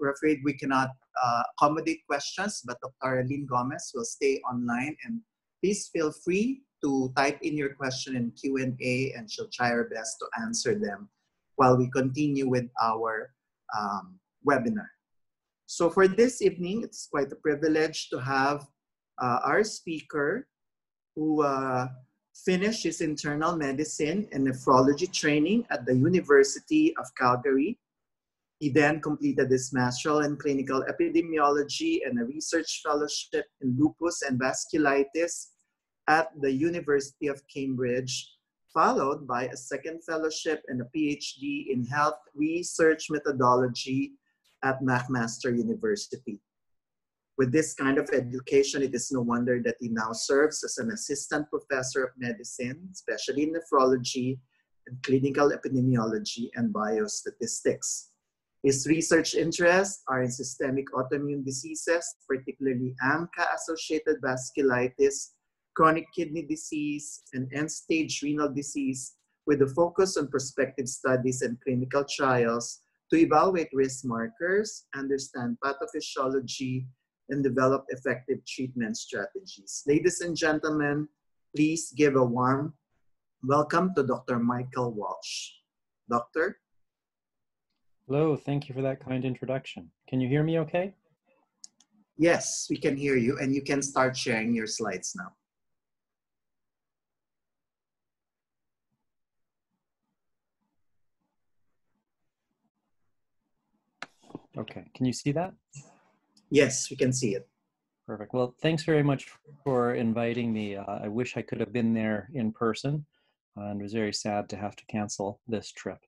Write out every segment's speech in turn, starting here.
we're afraid we cannot uh, accommodate questions, but Dr. Arlene Gomez will stay online and please feel free to type in your question in Q&A and she'll try her best to answer them while we continue with our um, webinar. So for this evening, it's quite a privilege to have uh, our speaker who uh, finished his internal medicine and nephrology training at the University of Calgary. He then completed his master's in clinical epidemiology and a research fellowship in lupus and vasculitis at the University of Cambridge, followed by a second fellowship and a PhD in health research methodology at McMaster University. With this kind of education, it is no wonder that he now serves as an assistant professor of medicine, especially in nephrology and clinical epidemiology and biostatistics. His research interests are in systemic autoimmune diseases, particularly ANCA-associated vasculitis, chronic kidney disease, and end-stage renal disease, with a focus on prospective studies and clinical trials to evaluate risk markers, understand pathophysiology, and develop effective treatment strategies. Ladies and gentlemen, please give a warm welcome to Dr. Michael Walsh. Doctor? Hello, thank you for that kind introduction. Can you hear me okay? Yes, we can hear you and you can start sharing your slides now. Okay, can you see that? Yes, we can see it. Perfect. Well, thanks very much for inviting me. Uh, I wish I could have been there in person uh, and was very sad to have to cancel this trip.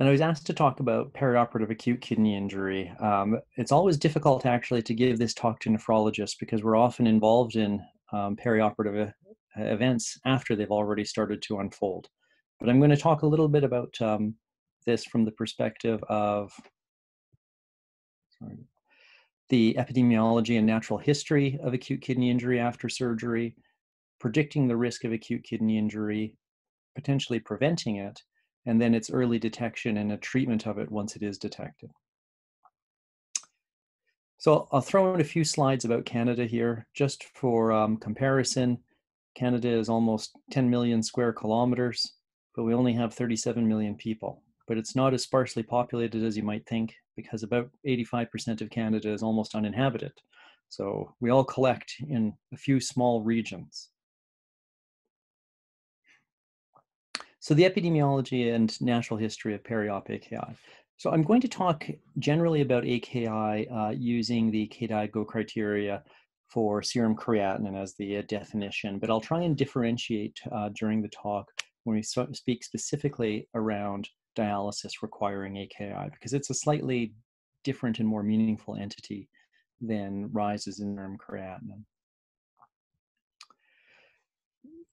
And I was asked to talk about perioperative acute kidney injury. Um, it's always difficult actually to give this talk to nephrologists because we're often involved in um, perioperative events after they've already started to unfold. But I'm going to talk a little bit about um, this from the perspective of sorry, the epidemiology and natural history of acute kidney injury after surgery, predicting the risk of acute kidney injury, potentially preventing it, and then its early detection and a treatment of it once it is detected. So I'll throw in a few slides about Canada here, just for um, comparison. Canada is almost 10 million square kilometers, but we only have 37 million people. But it's not as sparsely populated as you might think because about 85% of Canada is almost uninhabited. So we all collect in a few small regions. So the epidemiology and natural history of peri-op AKI. So I'm going to talk generally about AKI uh, using the KDIGO criteria for serum creatinine as the uh, definition, but I'll try and differentiate uh, during the talk when we speak specifically around dialysis requiring AKI because it's a slightly different and more meaningful entity than rises in serum creatinine.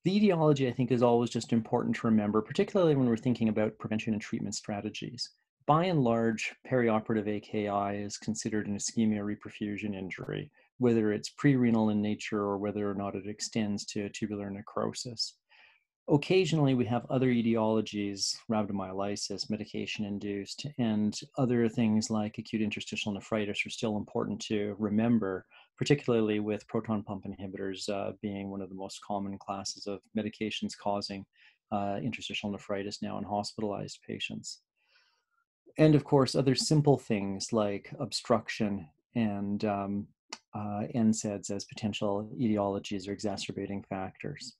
The etiology, I think, is always just important to remember, particularly when we're thinking about prevention and treatment strategies. By and large, perioperative AKI is considered an ischemia reperfusion injury, whether it's pre-renal in nature or whether or not it extends to tubular necrosis. Occasionally, we have other etiologies, rhabdomyolysis, medication induced, and other things like acute interstitial nephritis are still important to remember, particularly with proton pump inhibitors uh, being one of the most common classes of medications causing uh, interstitial nephritis now in hospitalized patients. And of course, other simple things like obstruction and um, uh, NSAIDs as potential etiologies or exacerbating factors.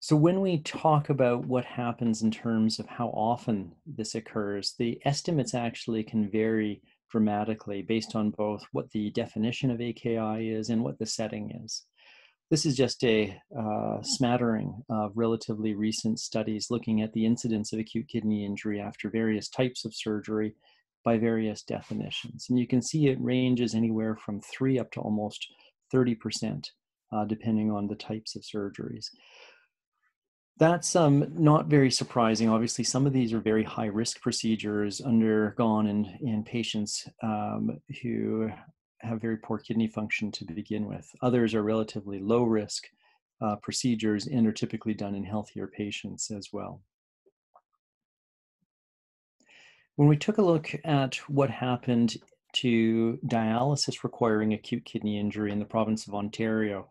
So when we talk about what happens in terms of how often this occurs, the estimates actually can vary dramatically based on both what the definition of AKI is and what the setting is. This is just a uh, smattering of relatively recent studies looking at the incidence of acute kidney injury after various types of surgery by various definitions. And you can see it ranges anywhere from 3 up to almost 30%, uh, depending on the types of surgeries. That's um, not very surprising. Obviously, some of these are very high risk procedures undergone in, in patients um, who have very poor kidney function to begin with. Others are relatively low risk uh, procedures and are typically done in healthier patients as well. When we took a look at what happened to dialysis requiring acute kidney injury in the province of Ontario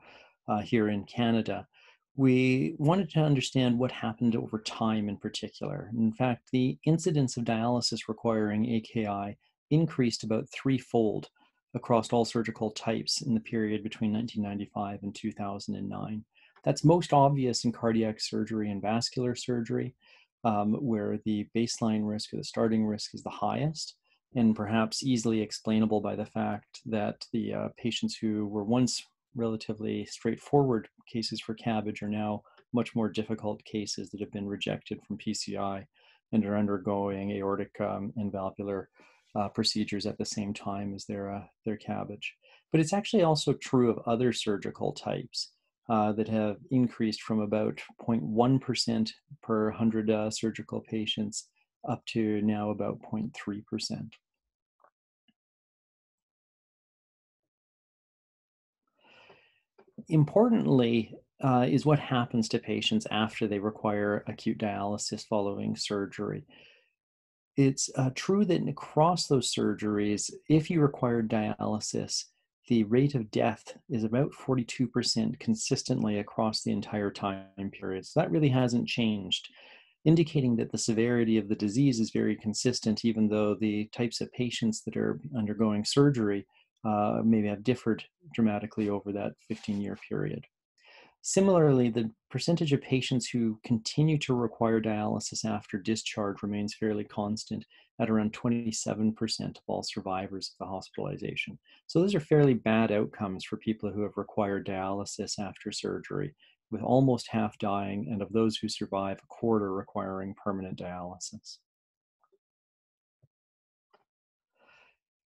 uh, here in Canada, we wanted to understand what happened over time in particular. In fact, the incidence of dialysis requiring AKI increased about threefold across all surgical types in the period between 1995 and 2009. That's most obvious in cardiac surgery and vascular surgery, um, where the baseline risk or the starting risk is the highest, and perhaps easily explainable by the fact that the uh, patients who were once relatively straightforward cases for CABG are now much more difficult cases that have been rejected from PCI and are undergoing aortic um, and valvular uh, procedures at the same time as their, uh, their CABG. But it's actually also true of other surgical types uh, that have increased from about 0.1% per 100 uh, surgical patients up to now about 0.3%. Importantly, uh, is what happens to patients after they require acute dialysis following surgery. It's uh, true that across those surgeries, if you require dialysis, the rate of death is about 42% consistently across the entire time period. So that really hasn't changed, indicating that the severity of the disease is very consistent, even though the types of patients that are undergoing surgery uh, maybe have differed dramatically over that 15 year period. Similarly, the percentage of patients who continue to require dialysis after discharge remains fairly constant at around 27% of all survivors of the hospitalization. So those are fairly bad outcomes for people who have required dialysis after surgery, with almost half dying, and of those who survive, a quarter requiring permanent dialysis.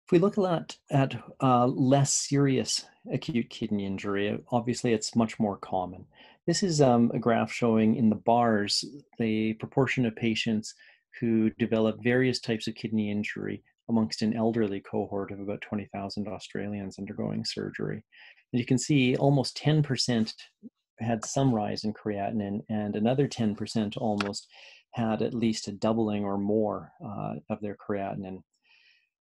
If we look at, at uh, less serious acute kidney injury, obviously it's much more common. This is um, a graph showing in the bars the proportion of patients who develop various types of kidney injury amongst an elderly cohort of about 20,000 Australians undergoing surgery. And you can see almost 10% had some rise in creatinine, and another 10% almost had at least a doubling or more uh, of their creatinine.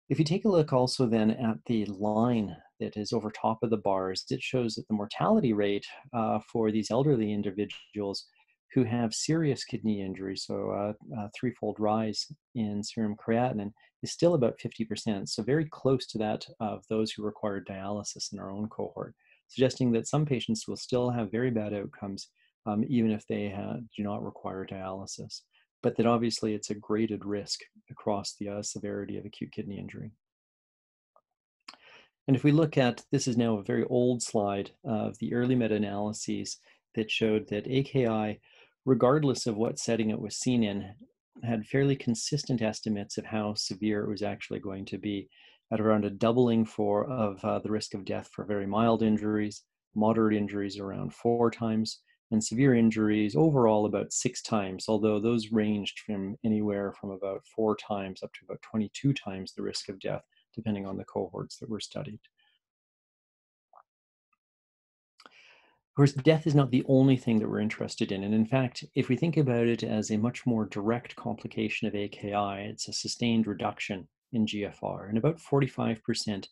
If you take a look also then at the line that is over top of the bars, it shows that the mortality rate uh, for these elderly individuals who have serious kidney injury, so uh, a threefold rise in serum creatinine, is still about 50%, so very close to that of those who require dialysis in our own cohort, suggesting that some patients will still have very bad outcomes um, even if they do not require dialysis but that obviously it's a graded risk across the uh, severity of acute kidney injury. And if we look at, this is now a very old slide of the early meta-analyses that showed that AKI, regardless of what setting it was seen in, had fairly consistent estimates of how severe it was actually going to be at around a doubling for of uh, the risk of death for very mild injuries, moderate injuries around four times, and severe injuries overall about six times, although those ranged from anywhere from about four times up to about 22 times the risk of death, depending on the cohorts that were studied. Of course, death is not the only thing that we're interested in. And in fact, if we think about it as a much more direct complication of AKI, it's a sustained reduction in GFR. And about 45%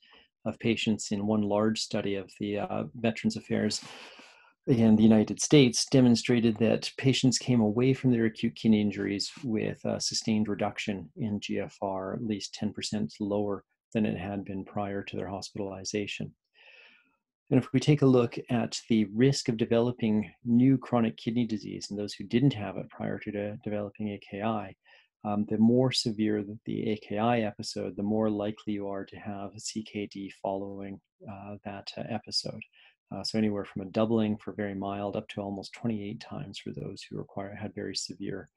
of patients in one large study of the uh, Veterans Affairs in the United States demonstrated that patients came away from their acute kidney injuries with a sustained reduction in GFR, at least 10% lower than it had been prior to their hospitalization. And if we take a look at the risk of developing new chronic kidney disease in those who didn't have it prior to de- developing AKI, um, the more severe the AKI episode, the more likely you are to have CKD following uh, that uh, episode. Uh, so anywhere from a doubling for very mild up to almost 28 times for those who require had very severe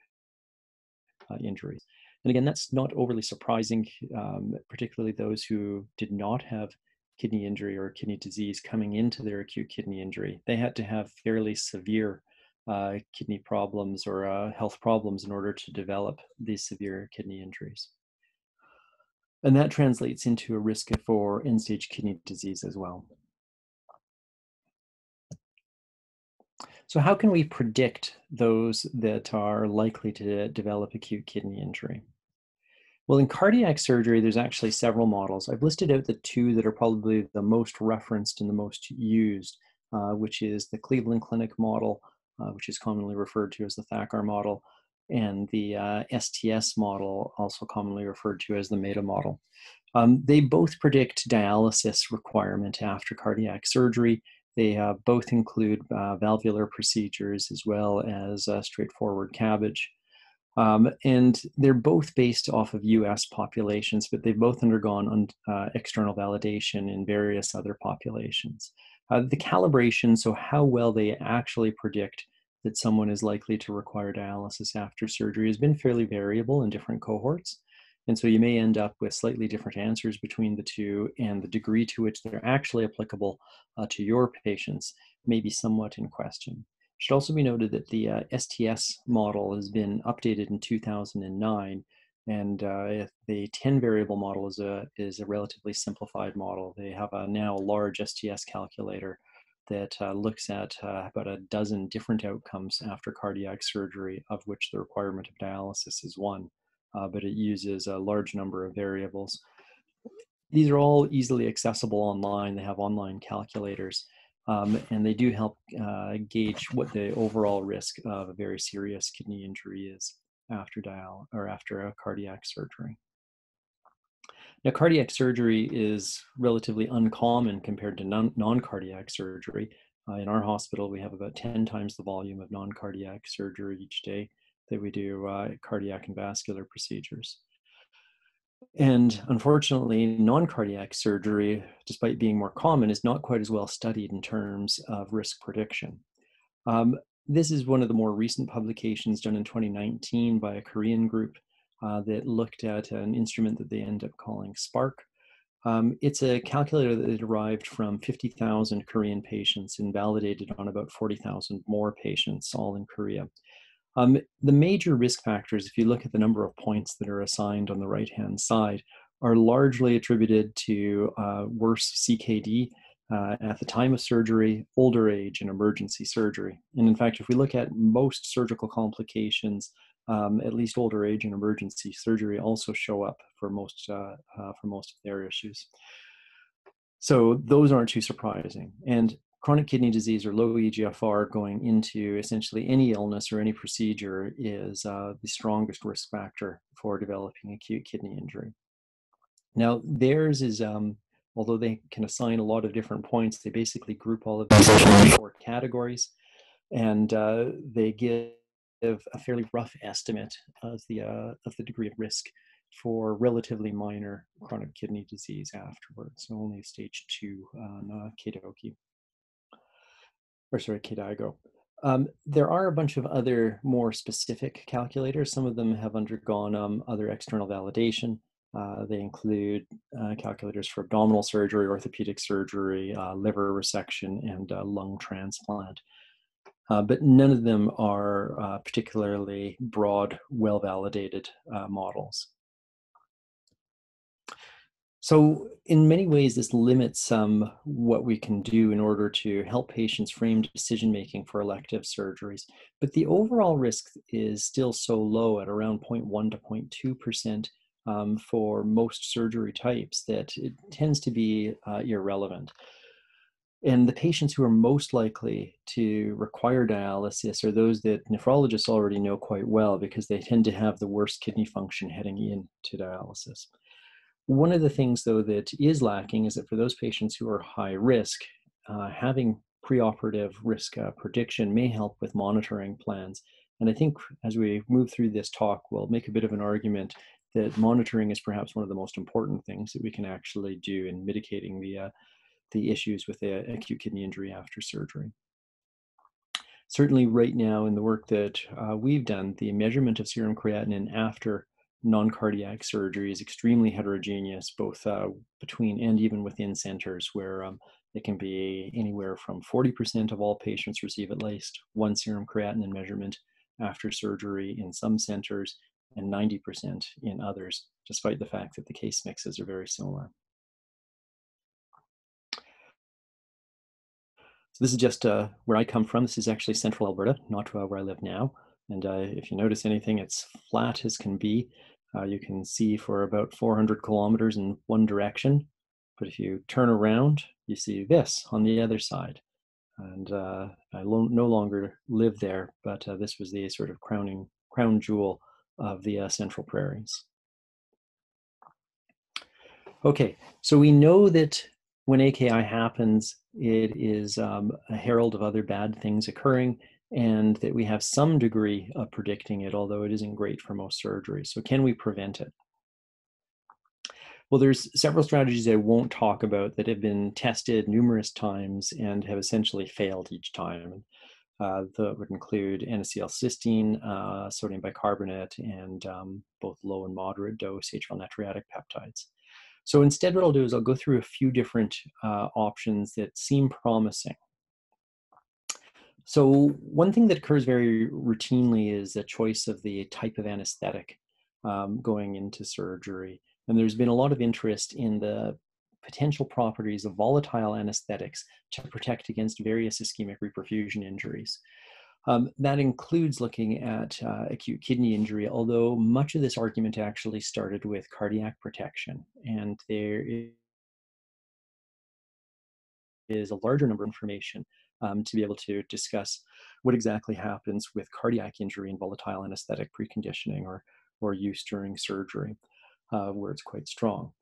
uh, injuries. And again, that's not overly surprising, um, particularly those who did not have kidney injury or kidney disease coming into their acute kidney injury. They had to have fairly severe uh, kidney problems or uh, health problems in order to develop these severe kidney injuries. And that translates into a risk for end stage kidney disease as well. So how can we predict those that are likely to develop acute kidney injury? Well, in cardiac surgery, there's actually several models. I've listed out the two that are probably the most referenced and the most used, uh, which is the Cleveland Clinic model, uh, which is commonly referred to as the Thakar model, and the uh, STS model, also commonly referred to as the Mehta model. Um, they both predict dialysis requirement after cardiac surgery. They uh, both include uh, valvular procedures as well as uh, straightforward CABG. Um, and they're both based off of US populations, but they've both undergone uh, external validation in various other populations. Uh, the calibration, so how well they actually predict that someone is likely to require dialysis after surgery, has been fairly variable in different cohorts. And so you may end up with slightly different answers between the two, and the degree to which they're actually applicable uh, to your patients may be somewhat in question It should also be noted that the uh, STS model has been updated in 2009, and uh, the 10 variable model is a, is a relatively simplified model. They have a now large STS calculator that uh, looks at uh, about a dozen different outcomes after cardiac surgery, of which the requirement of dialysis is one, uh, but it uses a large number of variables. These are all easily accessible online. They have online calculators. Um, and they do help uh, gauge what the overall risk of a very serious kidney injury is after dial or after a cardiac surgery. Now, cardiac surgery is relatively uncommon compared to non cardiac surgery. Uh, in our hospital, we have about 10 times the volume of non cardiac surgery each day that we do uh, cardiac and vascular procedures. And unfortunately, non cardiac surgery, despite being more common, is not quite as well studied in terms of risk prediction. Um, this is one of the more recent publications done in 2019 by a Korean group uh, that looked at an instrument that they end up calling Spark. Um, it's a calculator that they derived from 50,000 Korean patients and validated on about 40,000 more patients, all in Korea. Um, the major risk factors, if you look at the number of points that are assigned on the right hand side, are largely attributed to uh, worse CKD uh, at the time of surgery, older age, and emergency surgery. And in fact, if we look at most surgical complications, um, at least older age and emergency surgery also show up for most uh, uh for most of their issues. So those aren't too surprising. And chronic kidney disease or low EGFR going into essentially any illness or any procedure is uh, the strongest risk factor for developing acute kidney injury. Now, theirs is, um, although they can assign a lot of different points, they basically group all of these into four categories and uh, they give a fairly rough estimate of the, uh, of the degree of risk for relatively minor chronic kidney disease afterwards, so only stage two on uh, KDOQI or sorry, KDIGO. Um, there are a bunch of other more specific calculators. Some of them have undergone um, other external validation. Uh, they include uh, calculators for abdominal surgery, orthopedic surgery, uh, liver resection, and uh, lung transplant. Uh, but none of them are uh, particularly broad, well validated models. So, in many ways, this limits um, what we can do in order to help patients frame decision making for elective surgeries. But the overall risk is still so low at around 0.1 to 0.2% um, for most surgery types that it tends to be uh, irrelevant. And the patients who are most likely to require dialysis are those that nephrologists already know quite well because they tend to have the worst kidney function heading into dialysis. One of the things, though, that is lacking is that for those patients who are high risk, uh, having preoperative risk uh, prediction may help with monitoring plans. And I think as we move through this talk, we'll make a bit of an argument that monitoring is perhaps one of the most important things that we can actually do in mitigating the, uh, the issues with the acute kidney injury after surgery. Certainly right now in the work that uh, we've done, the measurement of serum creatinine after non-cardiac surgery is extremely heterogeneous, both uh, between and even within centers, where um, it can be anywhere from 40% of all patients receive at least one serum creatinine measurement after surgery in some centers, and 90% in others, despite the fact that the case mixes are very similar. So this is just uh, where I come from. This is actually central Alberta, not uh, where I live now. And uh, if you notice anything, it's flat as can be. uh, you can see for about 400 kilometers in one direction. But if you turn around, you see this on the other side. And uh, I lo- no longer live there, but uh, this was the sort of crowning crown jewel of the uh, Central Prairies. Okay, so we know that when AKI happens, it is um, a herald of other bad things occurring, and that we have some degree of predicting it, although it isn't great for most surgeries. So, can we prevent it? Well, there's several strategies I won't talk about that have been tested numerous times and have essentially failed each time. Uh, that would include N-acetylcysteine, uh, sodium bicarbonate, and um, both low and moderate dose atrial natriuretic peptides. So instead, what I'll do is I'll go through a few different uh, options that seem promising. So one thing that occurs very routinely is a choice of the type of anesthetic um, going into surgery. And there's been a lot of interest in the potential properties of volatile anesthetics to protect against various ischemic reperfusion injuries. Um, that includes looking at uh, acute kidney injury, although much of this argument actually started with cardiac protection. And there is a larger number of information um, to be able to discuss what exactly happens with cardiac injury and volatile anesthetic preconditioning or, or use during surgery, uh, where it's quite strong.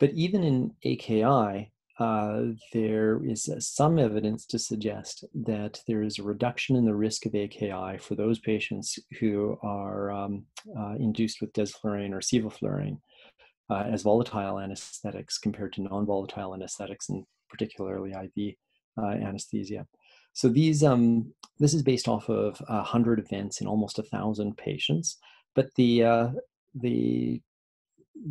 But even in AKI, uh, there is uh, some evidence to suggest that there is a reduction in the risk of AKI for those patients who are um, uh, induced with desflurane or sevoflurane uh, as volatile anesthetics compared to non-volatile anesthetics and particularly IV anesthesia. So these, um, this is based off of 100 events in almost a thousand patients, but the the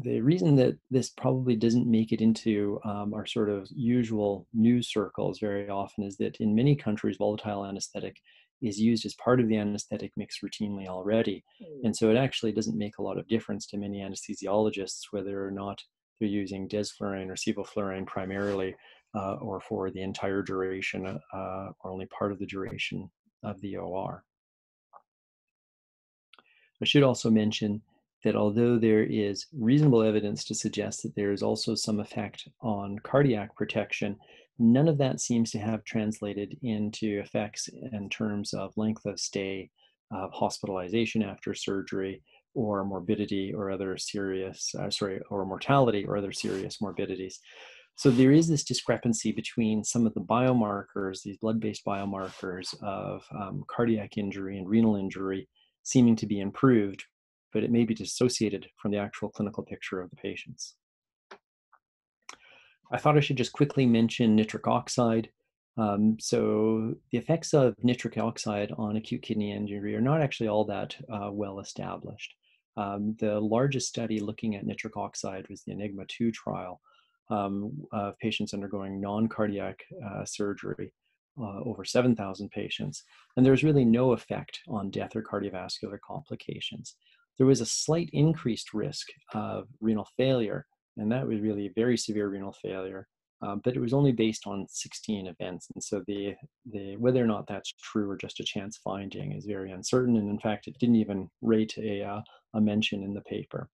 the reason that this probably doesn't make it into um, our sort of usual news circles very often is that in many countries, volatile anesthetic is used as part of the anesthetic mix routinely already. And mm. so it actually doesn't make a lot of difference to many anesthesiologists whether or not they're using desflurane or sevoflurane primarily uh, or for the entire duration uh, or only part of the duration of the OR. I should also mention that although there is reasonable evidence to suggest that there is also some effect on cardiac protection, none of that seems to have translated into effects in terms of length of stay, uh, hospitalization after surgery, or morbidity or other serious, uh, sorry, or mortality or other serious morbidities. So there is this discrepancy between some of the biomarkers, these blood-based biomarkers of um, cardiac injury and renal injury seeming to be improved but it may be dissociated from the actual clinical picture of the patients. I thought I should just quickly mention nitric oxide. Um, so the effects of nitric oxide on acute kidney injury are not actually all that uh, well established. Um, the largest study looking at nitric oxide was the Enigma 2 trial um, of patients undergoing non-cardiac uh, surgery, uh, over 7,000 patients, and there was really no effect on death or cardiovascular complications there was a slight increased risk of renal failure, and that was really a very severe renal failure. Um, but it was only based on 16 events, and so the the whether or not that's true or just a chance finding is very uncertain. And in fact, it didn't even rate a uh, a mention in the paper.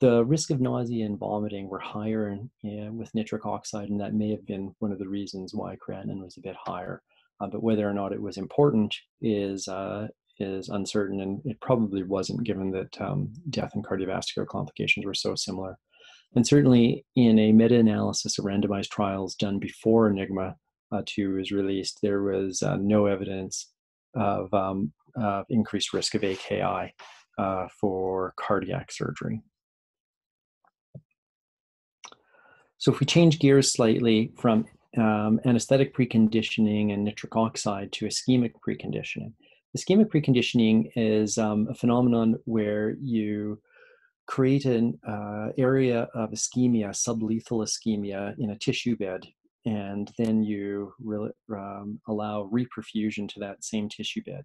The risk of nausea and vomiting were higher in, yeah, with nitric oxide, and that may have been one of the reasons why creatinine was a bit higher. Uh, but whether or not it was important is uh, is uncertain, and it probably wasn't given that um, death and cardiovascular complications were so similar. And certainly, in a meta analysis of randomized trials done before Enigma uh, 2 was released, there was uh, no evidence of um, increased risk of AKI uh, for cardiac surgery. So, if we change gears slightly from um, anesthetic preconditioning and nitric oxide to ischemic preconditioning, Ischemic preconditioning is um, a phenomenon where you create an uh, area of ischemia, sublethal ischemia, in a tissue bed, and then you re- um, allow reperfusion to that same tissue bed.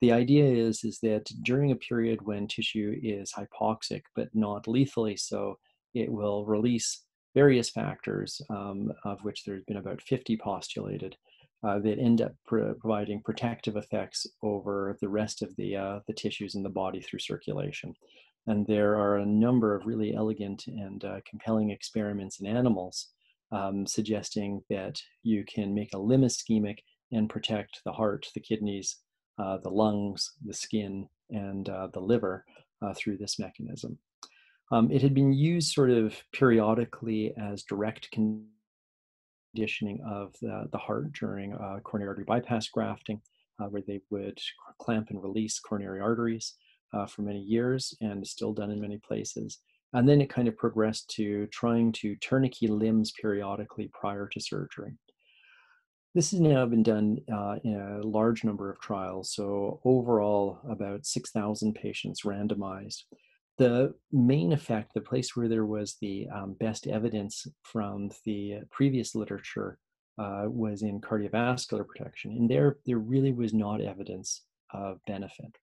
The idea is, is that during a period when tissue is hypoxic but not lethally so, it will release various factors, um, of which there's been about 50 postulated, uh, that end up providing protective effects over the rest of the, uh, the tissues in the body through circulation. And there are a number of really elegant and uh, compelling experiments in animals um, suggesting that you can make a limb ischemic and protect the heart, the kidneys, uh, the lungs, the skin, and uh, the liver uh, through this mechanism. Um, it had been used sort of periodically as direct conditioning of the, the heart during uh, coronary artery bypass grafting, uh, where they would clamp and release coronary arteries uh, for many years and still done in many places. And then it kind of progressed to trying to tourniquet limbs periodically prior to surgery. This has now been done uh, in a large number of trials. So overall, about 6,000 patients randomized. The main effect, the place where there was the um, best evidence from the previous literature uh, was in cardiovascular protection. And there, there really was not evidence of benefit.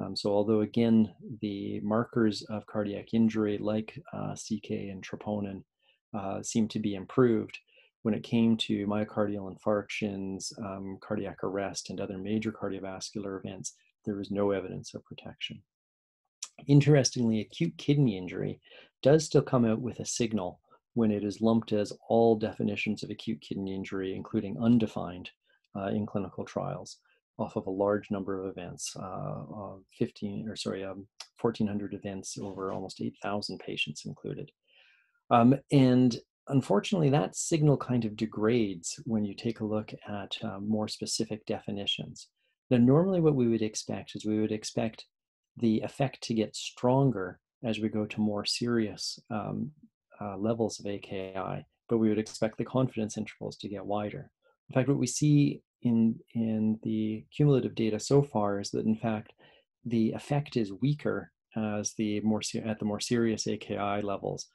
Um, so although again, the markers of cardiac injury like uh, CK and troponin uh, seem to be improved, when it came to myocardial infarctions, um, cardiac arrest, and other major cardiovascular events, there was no evidence of protection. Interestingly, acute kidney injury does still come out with a signal when it is lumped as all definitions of acute kidney injury, including undefined, uh, in clinical trials off of a large number of events, uh, uh, 15 or sorry, um, 1,400 events over almost 8,000 patients included. Um, and unfortunately, that signal kind of degrades when you take a look at uh, more specific definitions. Now, normally what we would expect is we would expect the effect to get stronger as we go to more serious um, uh, levels of AKI, but we would expect the confidence intervals to get wider. In fact, what we see in in the cumulative data so far is that in fact the effect is weaker as the more at the more serious AKI levels.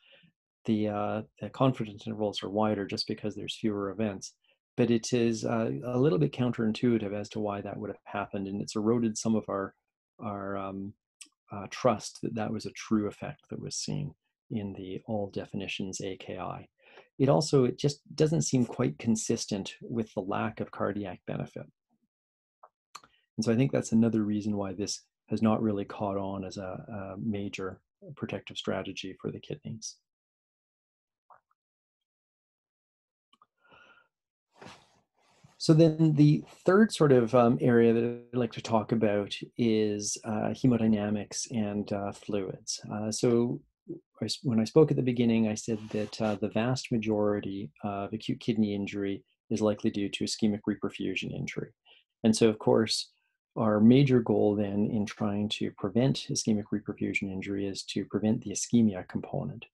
The, uh, the confidence intervals are wider just because there's fewer events, but it is uh, a little bit counterintuitive as to why that would have happened, and it's eroded some of our our um, uh, trust that that was a true effect that was seen in the all definitions AKI it also it just doesn't seem quite consistent with the lack of cardiac benefit. And so I think that's another reason why this has not really caught on as a, a major protective strategy for the kidneys. So then the third sort of um, area that I'd like to talk about is uh, hemodynamics and uh, fluids. Uh, so I, when I spoke at the beginning, I said that uh, the vast majority of acute kidney injury is likely due to ischemic reperfusion injury. And so, of course, our major goal then in trying to prevent ischemic reperfusion injury is to prevent the ischemia component.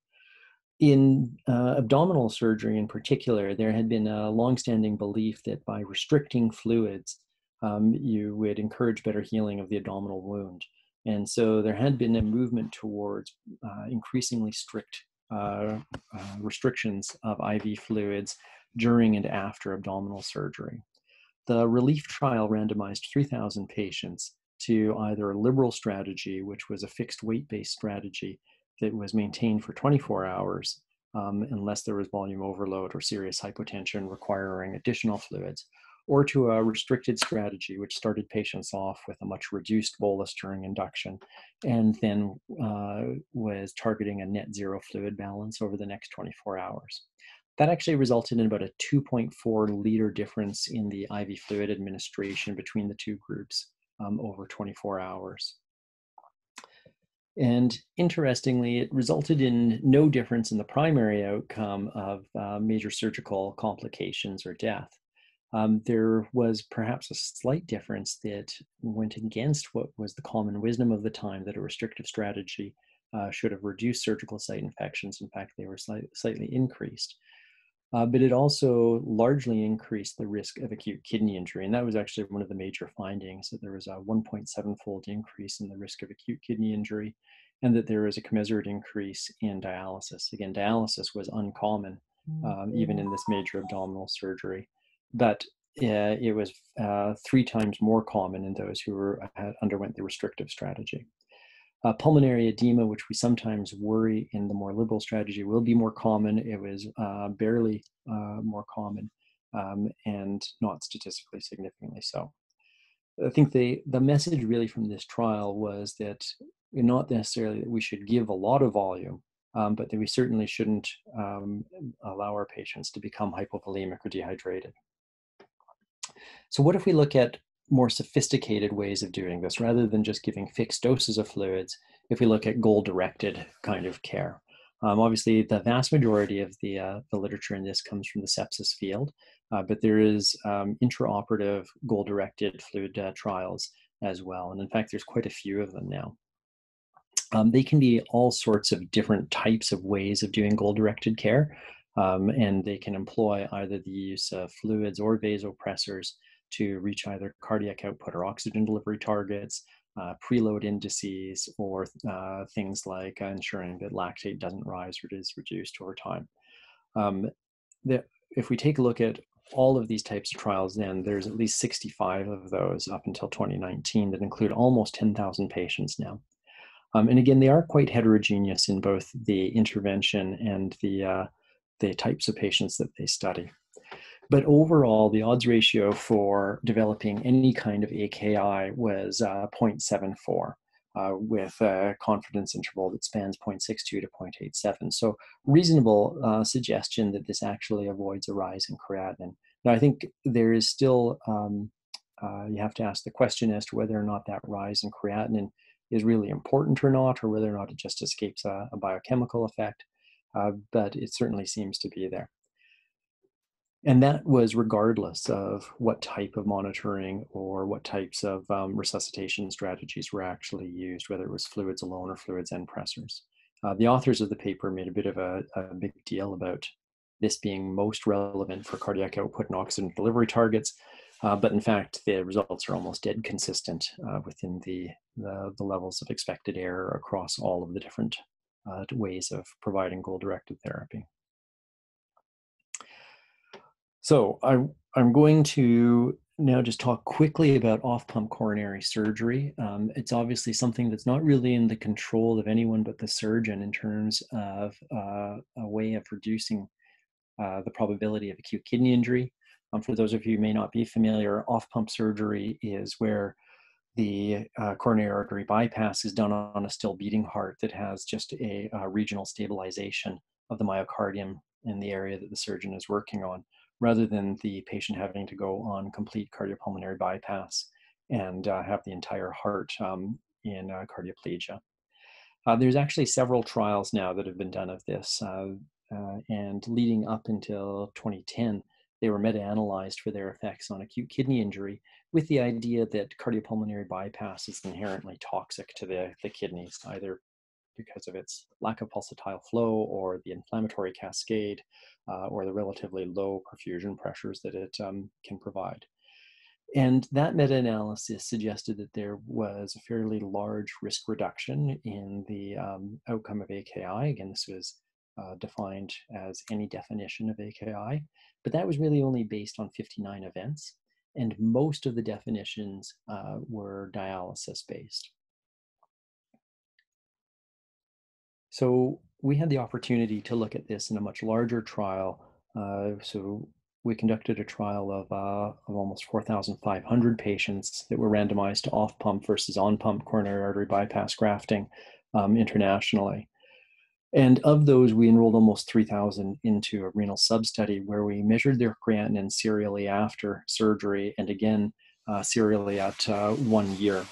In uh, abdominal surgery in particular, there had been a longstanding belief that by restricting fluids, um, you would encourage better healing of the abdominal wound. And so there had been a movement towards uh, increasingly strict uh, uh, restrictions of IV fluids during and after abdominal surgery. The RELIEF trial randomized 3,000 patients to either a liberal strategy, which was a fixed weight based strategy that was maintained for 24 hours um, unless there was volume overload or serious hypotension requiring additional fluids, or to a restricted strategy, which started patients off with a much reduced bolus during induction and then uh, was targeting a net zero fluid balance over the next 24 hours. That actually resulted in about a 2.4 liter difference in the IV fluid administration between the two groups um, over 24 hours. And interestingly, it resulted in no difference in the primary outcome of uh, major surgical complications or death um, there was perhaps a slight difference that went against what was the common wisdom of the time that a restrictive strategy uh, should have reduced surgical site infections. In fact, they were slight, slightly increased. Uh, but it also largely increased the risk of acute kidney injury. And that was actually one of the major findings that there was a 1.7 fold increase in the risk of acute kidney injury, and that there was a commensurate increase in dialysis. Again, dialysis was uncommon um, even in this major abdominal surgery but uh, it was uh, three times more common in those who were, uh, underwent the restrictive strategy. Uh, pulmonary edema, which we sometimes worry in the more liberal strategy, will be more common. It was uh, barely uh, more common um, and not statistically significantly so. I think the, the message really from this trial was that not necessarily that we should give a lot of volume, um, but that we certainly shouldn't um, allow our patients to become hypovolemic or dehydrated. So what if we look at more sophisticated ways of doing this rather than just giving fixed doses of fluids if we look at goal-directed kind of care. Um, obviously, the vast majority of the, uh, the literature in this comes from the sepsis field, uh, but there is um, intraoperative goal-directed fluid uh, trials as well. And in fact, there's quite a few of them now. Um, they can be all sorts of different types of ways of doing goal-directed care, um, and they can employ either the use of fluids or vasopressors to reach either cardiac output or oxygen delivery targets, uh, preload indices, or uh, things like ensuring that lactate doesn't rise or is reduced over time. Um, the, if we take a look at all of these types of trials, then there's at least 65 of those up until 2019 that include almost 10,000 patients now. Um, and again, they are quite heterogeneous in both the intervention and the, uh, the types of patients that they study. But overall, the odds ratio for developing any kind of AKI was uh, 0.74. Uh, with a confidence interval that spans 0.62 to 0.87. So reasonable uh, suggestion that this actually avoids a rise in creatinine. Now I think there is still, um, uh, you have to ask the question as to whether or not that rise in creatinine is really important or not, or whether or not it just escapes a, a biochemical effect, uh, but it certainly seems to be there. And that was regardless of what type of monitoring or what types of um, resuscitation strategies were actually used, whether it was fluids alone or fluids and pressors. Uh, the authors of the paper made a bit of a, a, big deal about this being most relevant for cardiac output and oxygen delivery targets, uh, but in fact, the results are almost dead consistent uh, within the, the, the, levels of expected error across all of the different uh, ways of providing goal-directed therapy. So I, I'm going to now just talk quickly about off-pump coronary surgery. Um, it's obviously something that's not really in the control of anyone but the surgeon in terms of uh, a way of reducing uh, the probability of acute kidney injury. Um, for those of you who may not be familiar, off-pump surgery is where the uh, coronary artery bypass is done on a still beating heart that has just a, a regional stabilization of the myocardium in the area that the surgeon is working on rather than the patient having to go on complete cardiopulmonary bypass and uh, have the entire heart um, in uh, cardioplegia. Uh, there's actually several trials now that have been done of this, uh, uh, and leading up until 2010, they were meta-analyzed for their effects on acute kidney injury with the idea that cardiopulmonary bypass is inherently toxic to the, the kidneys, either because of its lack of pulsatile flow or the inflammatory cascade uh, or the relatively low perfusion pressures that it um, can provide. And that meta analysis suggested that there was a fairly large risk reduction in the um, outcome of AKI. Again, this was uh, defined as any definition of AKI, but that was really only based on 59 events. And most of the definitions uh, were dialysis based. So we had the opportunity to look at this in a much larger trial. Uh, so we conducted a trial of, uh, of almost 4,500 patients that were randomized to off pump versus on pump coronary artery bypass grafting um, internationally. And of those, we enrolled almost 3,000 into a renal sub-study where we measured their creatinine serially after surgery and again uh, serially at uh, one year.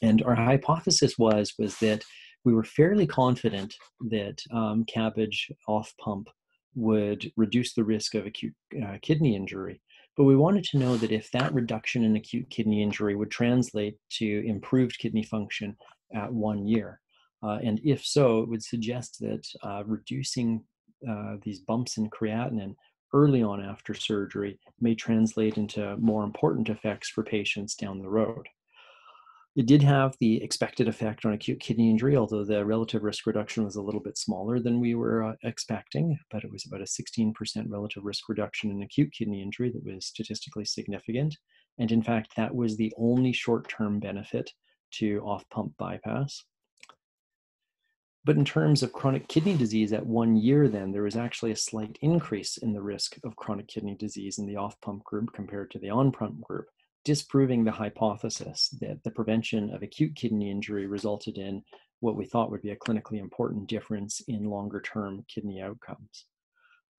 And our hypothesis was, was that we were fairly confident that um, CABG off pump would reduce the risk of acute uh, kidney injury. But we wanted to know that if that reduction in acute kidney injury would translate to improved kidney function at one year. Uh, and if so, it would suggest that uh, reducing uh, these bumps in creatinine early on after surgery may translate into more important effects for patients down the road. It did have the expected effect on acute kidney injury, although the relative risk reduction was a little bit smaller than we were uh, expecting, but it was about a 16% relative risk reduction in acute kidney injury that was statistically significant. And in fact, that was the only short-term benefit to off-pump bypass. But in terms of chronic kidney disease at one year, then there was actually a slight increase in the risk of chronic kidney disease in the off pump group compared to the on pump group. Disproving the hypothesis that the prevention of acute kidney injury resulted in what we thought would be a clinically important difference in longer term kidney outcomes.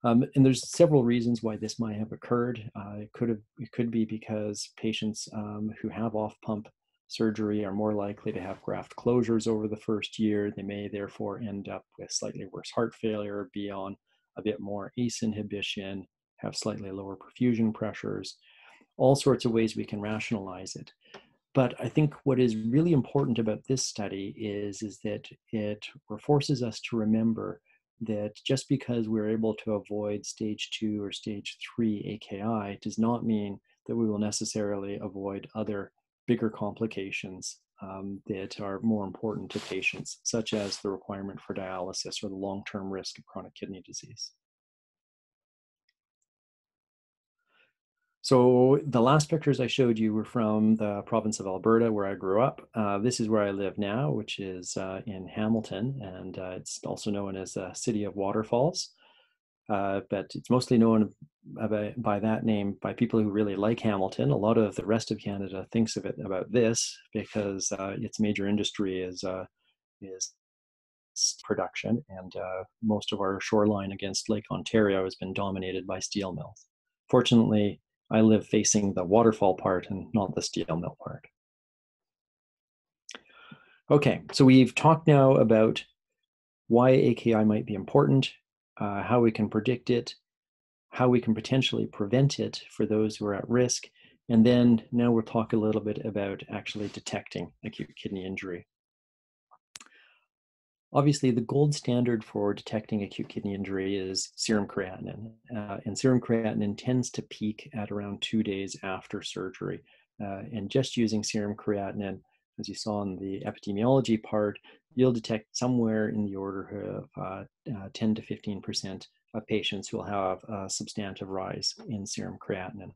Um, and there's several reasons why this might have occurred. Uh, it could have it could be because patients um, who have off pump surgery are more likely to have graft closures over the first year. They may therefore end up with slightly worse heart failure, be on a bit more ACE inhibition, have slightly lower perfusion pressures, all sorts of ways we can rationalize it. But I think what is really important about this study is, is that it forces us to remember that just because we're able to avoid stage two or stage three AKI does not mean that we will necessarily avoid other bigger complications um, that are more important to patients, such as the requirement for dialysis or the long term risk of chronic kidney disease. So the last pictures I showed you were from the province of Alberta, where I grew up. Uh, this is where I live now, which is uh, in Hamilton, and uh, it's also known as the City of Waterfalls. Uh, but it's mostly known by, by, that name by people who really like Hamilton. A lot of the rest of Canada thinks of it about this because uh, its major industry is uh, is production, and most of our shoreline against Lake Ontario has been dominated by steel mills. Fortunately, I live facing the waterfall part and not the steel mill part. Okay, so we've talked now about why AKI might be important, uh, how we can predict it, how we can potentially prevent it for those who are at risk, and then now we'll talk a little bit about actually detecting acute kidney injury. Obviously, the gold standard for detecting acute kidney injury is serum creatinine. Uh, and serum creatinine tends to peak at around two days after surgery. Uh, and just using serum creatinine, as you saw in the epidemiology part, you'll detect somewhere in the order of uh, uh 10 to 15% of patients who will have a substantive rise in serum creatinine.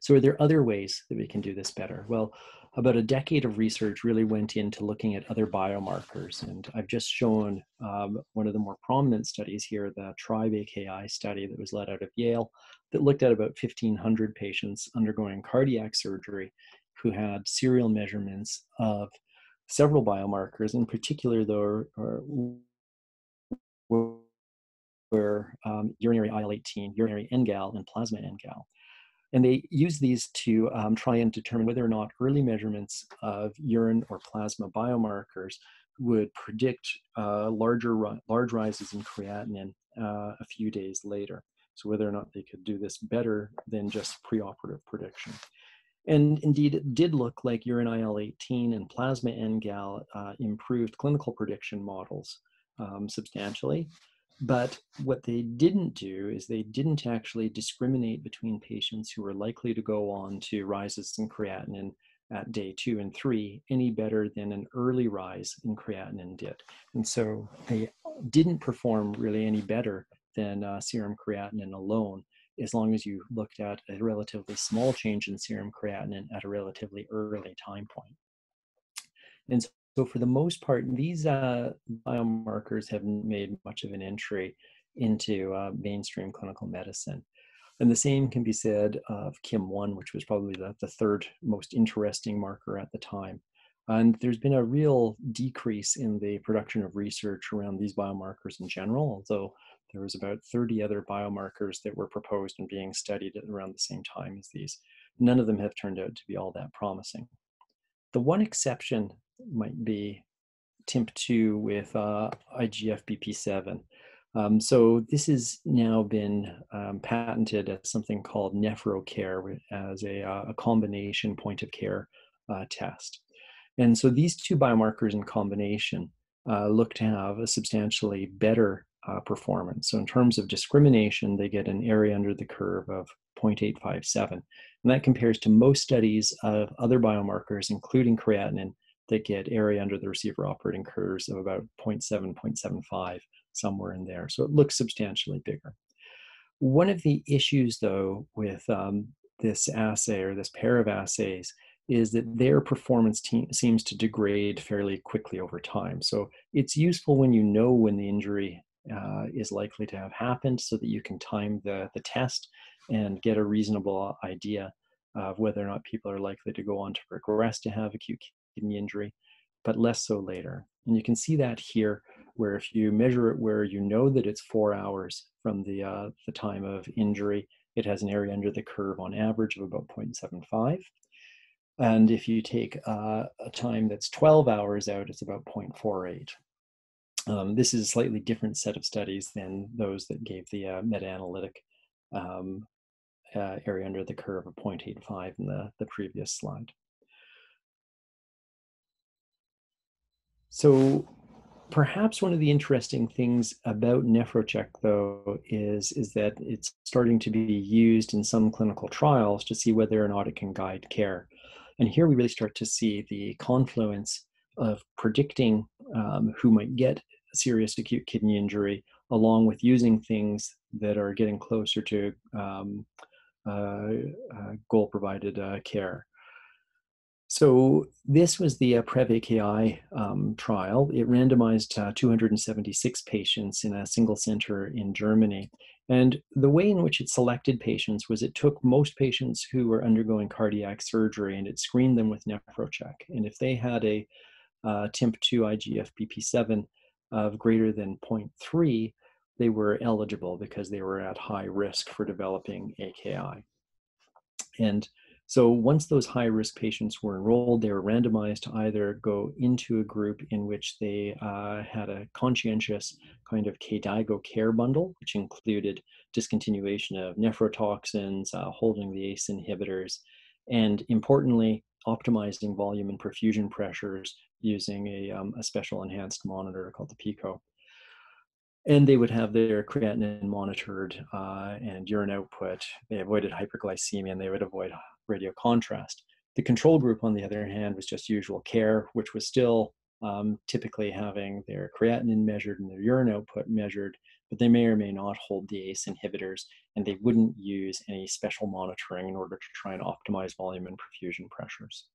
So are there other ways that we can do this better? Well, about a decade of research really went into looking at other biomarkers. And I've just shown um, one of the more prominent studies here, the TRIBE AKI study that was led out of Yale, that looked at about 1,500 patients undergoing cardiac surgery who had serial measurements of several biomarkers, in particular, though, were um, urinary IL-18, urinary NGAL, and plasma NGAL. And they use these to um, try and determine whether or not early measurements of urine or plasma biomarkers would predict uh, larger large rises in creatinine uh, a few days later. So whether or not they could do this better than just preoperative prediction. And indeed, it did look like urine IL-18 and plasma NGAL uh, improved clinical prediction models um, substantially. But what they didn't do is they didn't actually discriminate between patients who were likely to go on to rises in creatinine at day two and three any better than an early rise in creatinine did. And so they didn't perform really any better than uh, serum creatinine alone as long as you looked at a relatively small change in serum creatinine at a relatively early time point. And so for the most part, these uh, biomarkers haven't made much of an entry into uh, mainstream clinical medicine. And the same can be said of KIM1, which was probably the, the third most interesting marker at the time. And there's been a real decrease in the production of research around these biomarkers in general, although there was about 30 other biomarkers that were proposed and being studied around the same time as these. None of them have turned out to be all that promising. The one exception might be TIMP2 with uh, IGFBP7. Um, so this has now been um, patented as something called NephroCheck as a, uh, a combination point of care uh, test. And so these two biomarkers in combination uh, look to have a substantially better uh, performance. So in terms of discrimination, they get an area under the curve of 0.857. And that compares to most studies of other biomarkers, including creatinine, that get area under the receiver operating curves of about 0.7, 0.75, somewhere in there. So it looks substantially bigger. One of the issues, though, with um, this assay or this pair of assays is that their performance seems to degrade fairly quickly over time. So it's useful when you know when the injury uh, is likely to have happened so that you can time the, the test and get a reasonable idea of whether or not people are likely to go on to progress to have acute kidney injury, but less so later. And you can see that here, where if you measure it where you know that it's four hours from the, uh, the time of injury, it has an area under the curve on average of about 0.75. And if you take uh, a time that's 12 hours out, it's about 0.48. Um, this is a slightly different set of studies than those that gave the uh, meta-analytic um, uh, area under the curve of 0.85 in the, the previous slide. So perhaps one of the interesting things about NephroCheck, though, is, is that it's starting to be used in some clinical trials to see whether or not it can guide care. And here we really start to see the confluence of predicting um, who might get serious acute kidney injury, along with using things that are getting closer to um, uh, uh, goal provided uh, care. So this was the uh, PREV-AKI um, trial. It randomized uh, 276 patients in a single center in Germany. And the way in which it selected patients was it took most patients who were undergoing cardiac surgery and it screened them with NephroCheck. And if they had a uh, TIMP2 IGF-BP7 of greater than 0.3, they were eligible because they were at high risk for developing AKI. And so once those high risk patients were enrolled, they were randomized to either go into a group in which they uh, had a conscientious kind of KDIGO care bundle, which included discontinuation of nephrotoxins, uh, holding the ACE inhibitors, and importantly, optimizing volume and perfusion pressures using a, um, a special enhanced monitor called the PiCCO and they would have their creatinine monitored uh, and urine output. They avoided hyperglycemia and they would avoid radio contrast. The control group, on the other hand, was just usual care, which was still um, typically having their creatinine measured and their urine output measured, but they may or may not hold the ACE inhibitors, and they wouldn't use any special monitoring in order to try and optimize volume and perfusion pressures.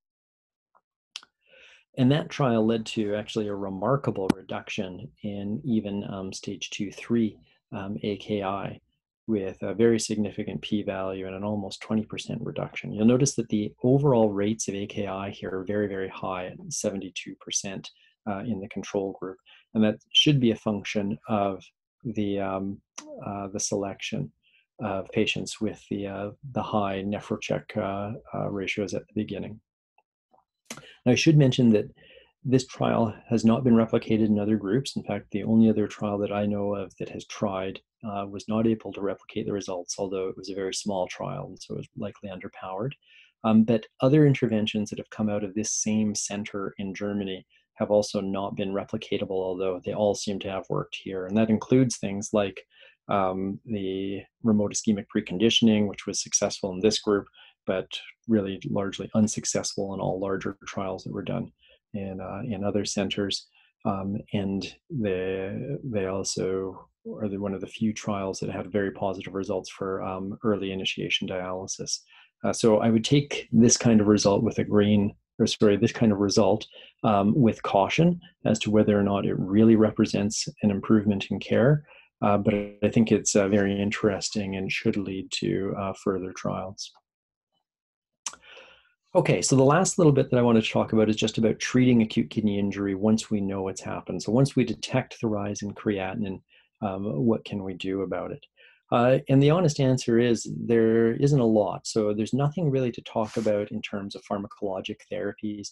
And that trial led to actually a remarkable reduction in even um, stage two, three um, AKI with a very significant p-value and an almost 20% reduction. You'll notice that the overall rates of AKI here are very, very high at 72% uh, in the control group. And that should be a function of the, um, uh, the selection of patients with the, uh, the high NephroCheck uh, uh, ratios at the beginning. Now, I should mention that this trial has not been replicated in other groups. In fact, the only other trial that I know of that has tried uh, was not able to replicate the results, although it was a very small trial, and so it was likely underpowered. Um, but other interventions that have come out of this same center in Germany have also not been replicatable, although they all seem to have worked here. And that includes things like um, the remote ischemic preconditioning, which was successful in this group, but really largely unsuccessful in all larger trials that were done in, uh, other centers. Um, and they, they also are one of the few trials that had very positive results for um, early initiation dialysis. Uh, so I would take this kind of result with a grain, or sorry, this kind of result um, with caution as to whether or not it really represents an improvement in care. Uh, but I think it's uh, very interesting and should lead to uh, further trials. Okay, so the last little bit that I want to talk about is just about treating acute kidney injury once we know what's happened. So once we detect the rise in creatinine, um, what can we do about it? Uh, and the honest answer is there isn't a lot. So there's nothing really to talk about in terms of pharmacologic therapies.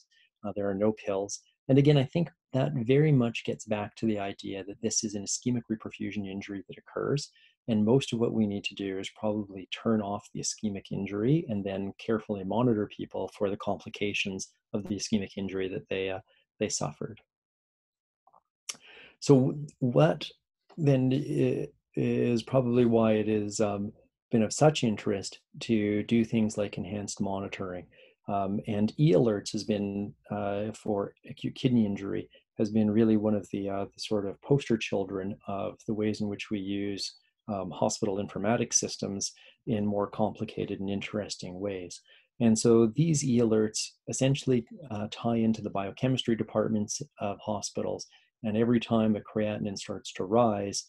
Uh, there are no pills. And again, I think that very much gets back to the idea that this is an ischemic reperfusion injury that occurs. And most of what we need to do is probably turn off the ischemic injury and then carefully monitor people for the complications of the ischemic injury that they, uh, they suffered. So what then is probably why it has um, been of such interest to do things like enhanced monitoring. Um, and e-alerts has been uh, for acute kidney injury has been really one of the, uh, the, sort of poster children of the ways in which we use um, hospital informatics systems in more complicated and interesting ways. And so these e-alerts essentially uh, tie into the biochemistry departments of hospitals. And every time a creatinine starts to rise,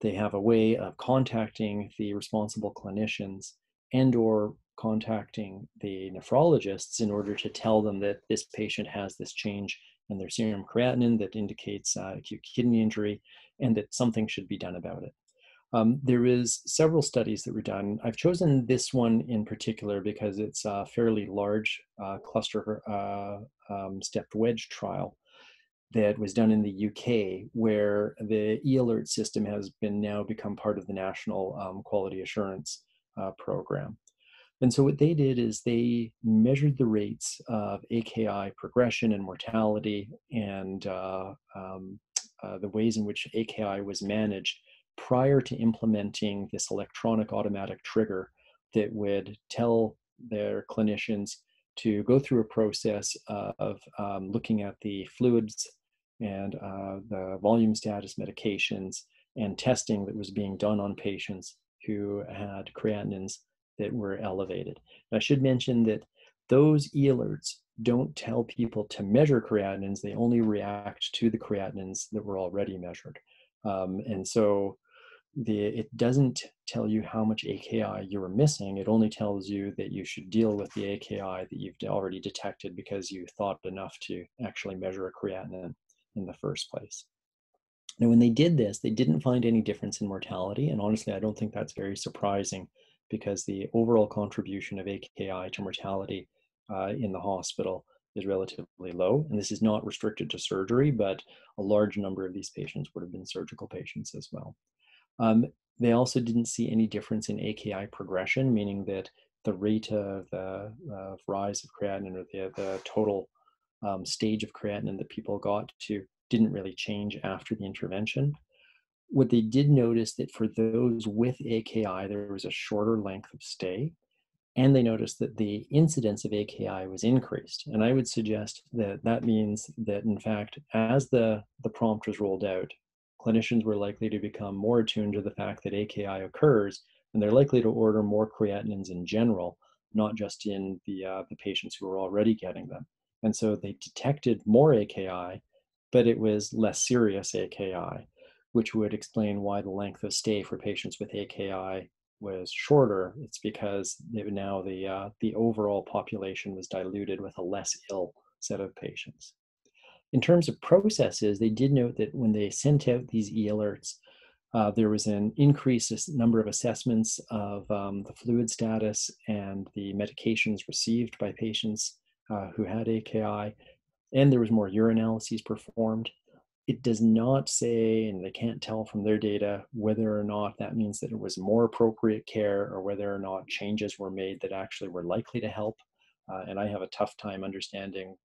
they have a way of contacting the responsible clinicians and or contacting the nephrologists in order to tell them that this patient has this change in their serum creatinine that indicates uh, acute kidney injury and that something should be done about it. Um, there is several studies that were done. I've chosen this one in particular because it's a fairly large uh, cluster uh, um, stepped wedge trial that was done in the UK, where the e-alert system has been now become part of the national um, quality assurance uh, program. And so what they did is they measured the rates of AKI progression and mortality and uh, um, uh, the ways in which AKI was managed prior to implementing this electronic automatic trigger that would tell their clinicians to go through a process of um, looking at the fluids and uh, the volume status medications and testing that was being done on patients who had creatinines that were elevated. And I should mention that those e-alerts don't tell people to measure creatinines, they only react to the creatinines that were already measured. Um, and so the, it doesn't tell you how much AKI you were missing. It only tells you that you should deal with the AKI that you've already detected because you thought enough to actually measure a creatinine in the first place. Now, when they did this, they didn't find any difference in mortality. And honestly, I don't think that's very surprising because the overall contribution of AKI to mortality uh, in the hospital is relatively low. And this is not restricted to surgery, but a large number of these patients would have been surgical patients as well. Um, they also didn't see any difference in AKI progression, meaning that the rate of the uh, rise of creatinine or the, the total um, stage of creatinine that people got to didn't really change after the intervention. What they did notice that for those with AKI, there was a shorter length of stay, and they noticed that the incidence of AKI was increased. And I would suggest that that means that, in fact, as the, the prompt was rolled out, clinicians were likely to become more attuned to the fact that AKI occurs, and they're likely to order more creatinines in general, not just in the, uh, the patients who are already getting them. And so they detected more AKI, but it was less serious AKI, which would explain why the length of stay for patients with AKI was shorter. It's because now the, uh, the overall population was diluted with a less ill set of patients. In terms of processes, they did note that when they sent out these e-alerts, uh, there was an increased number of assessments of um, the fluid status and the medications received by patients uh, who had AKI, and there was more urinalyses performed. It does not say, and they can't tell from their data, whether or not that means that it was more appropriate care or whether or not changes were made that actually were likely to help. Uh, and I have a tough time understanding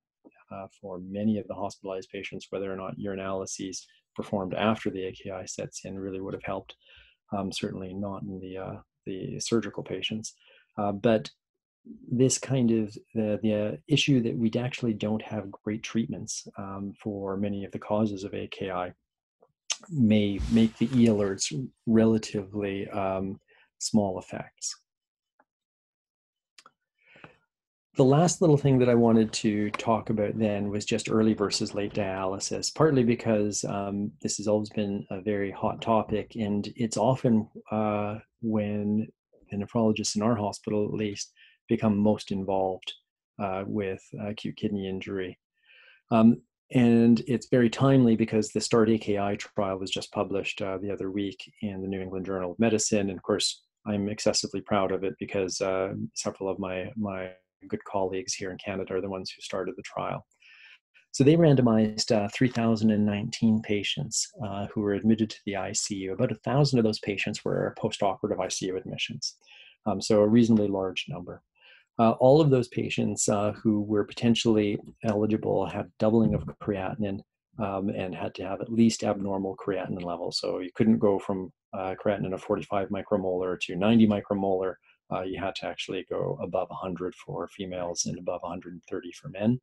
uh, for many of the hospitalized patients whether or not urinalyses performed after the AKI sets in really would have helped. Um, certainly not in the uh, the surgical patients, uh, but this kind of the, the issue that we actually don't have great treatments um, for many of the causes of AKI may make the e alerts relatively um, small effects. The last little thing that I wanted to talk about then was just early versus late dialysis, partly because um, this has always been a very hot topic, and it's often uh, when the nephrologists in our hospital, at least, become most involved uh, with acute kidney injury. Um, and it's very timely because the STARRT-AKI trial was just published uh, the other week in the New England Journal of Medicine. And of course, I'm excessively proud of it because uh, several of my, my good colleagues here in Canada are the ones who started the trial. So they randomized uh, 3,019 patients uh, who were admitted to the ICU. About a thousand of those patients were post-operative ICU admissions, um, so a reasonably large number. Uh, all of those patients uh, who were potentially eligible had doubling of creatinine um, and had to have at least abnormal creatinine levels. So you couldn't go from uh, creatinine of 45 micromolar to 90 micromolar. Uh, you had to actually go above 100 for females and above 130 for men.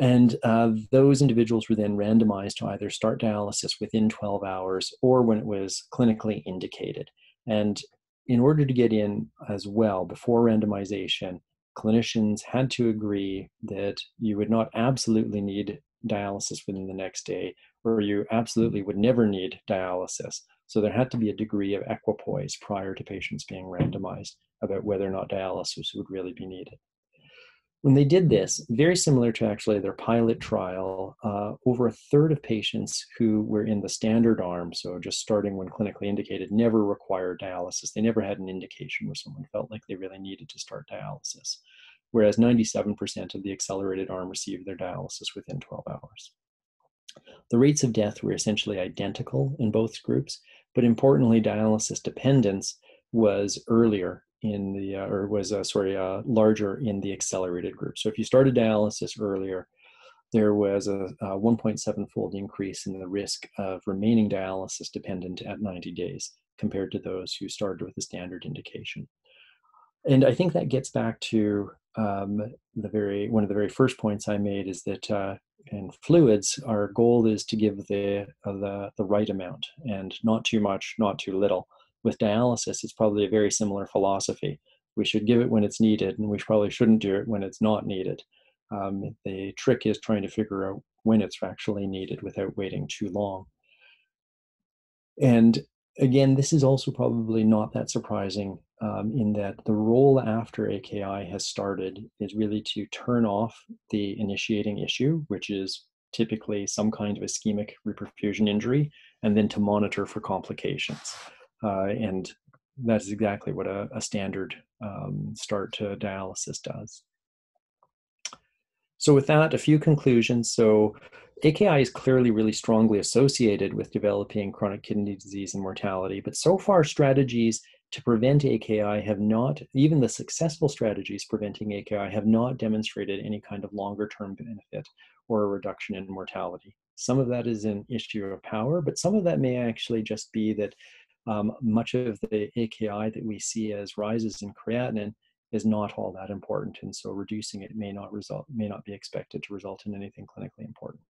And uh, those individuals were then randomized to either start dialysis within 12 hours or when it was clinically indicated. And in order to get in as well before randomization, clinicians had to agree that you would not absolutely need dialysis within the next day, or you absolutely would never need dialysis, So there had to be a degree of equipoise prior to patients being randomized about whether or not dialysis would really be needed. When they did this, very similar to actually their pilot trial, uh, over a third of patients who were in the standard arm, so just starting when clinically indicated, never required dialysis. They never had an indication where someone felt like they really needed to start dialysis, whereas 97% of the accelerated arm received their dialysis within 12 hours. The rates of death were essentially identical in both groups, but importantly, dialysis dependence was earlier in the, uh, or was, uh, sorry, uh, larger in the accelerated group. So if you started dialysis earlier, there was a, a 1.7 fold increase in the risk of remaining dialysis dependent at 90 days compared to those who started with a standard indication. And I think that gets back to um, the very one of the very first points I made is that uh, in fluids, our goal is to give the, uh, the the right amount and not too much, not too little with dialysis, it's probably a very similar philosophy. We should give it when it's needed, and we probably shouldn't do it when it's not needed. Um, the trick is trying to figure out when it's actually needed without waiting too long. And again, this is also probably not that surprising um, in that the role after AKI has started is really to turn off the initiating issue, which is typically some kind of ischemic reperfusion injury, and then to monitor for complications. Uh, and that's exactly what a, a standard um, start to dialysis does. So with that, a few conclusions. So AKI is clearly really strongly associated with developing chronic kidney disease and mortality, but so far strategies to prevent AKI have not, even the successful strategies preventing AKI have not demonstrated any kind of longer term benefit or a reduction in mortality. Some of that is an issue of power, but some of that may actually just be that um, much of the AKI that we see as rises in creatinine is not all that important, and so reducing it may not result may not be expected to result in anything clinically important.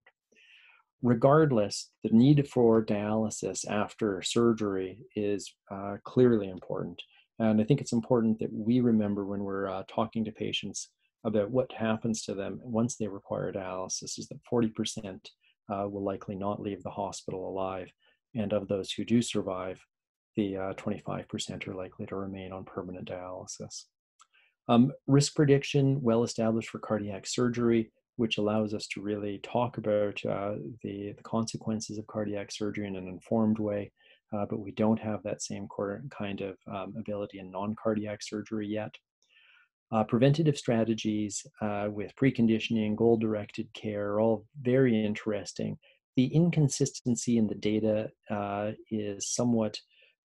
Regardless, the need for dialysis after surgery is uh, clearly important, and I think it's important that we remember when we're uh, talking to patients about what happens to them once they require dialysis is that 40% uh, will likely not leave the hospital alive, and of those who do survive, the uh, 25% are likely to remain on permanent dialysis. Um, risk prediction, well established for cardiac surgery, which allows us to really talk about uh, the, the, consequences of cardiac surgery in an informed way, uh, but we don't have that same kind of um, ability in non cardiac surgery yet. Uh, preventative strategies uh, with preconditioning, goal directed care are all very interesting. The inconsistency in the data uh, is somewhat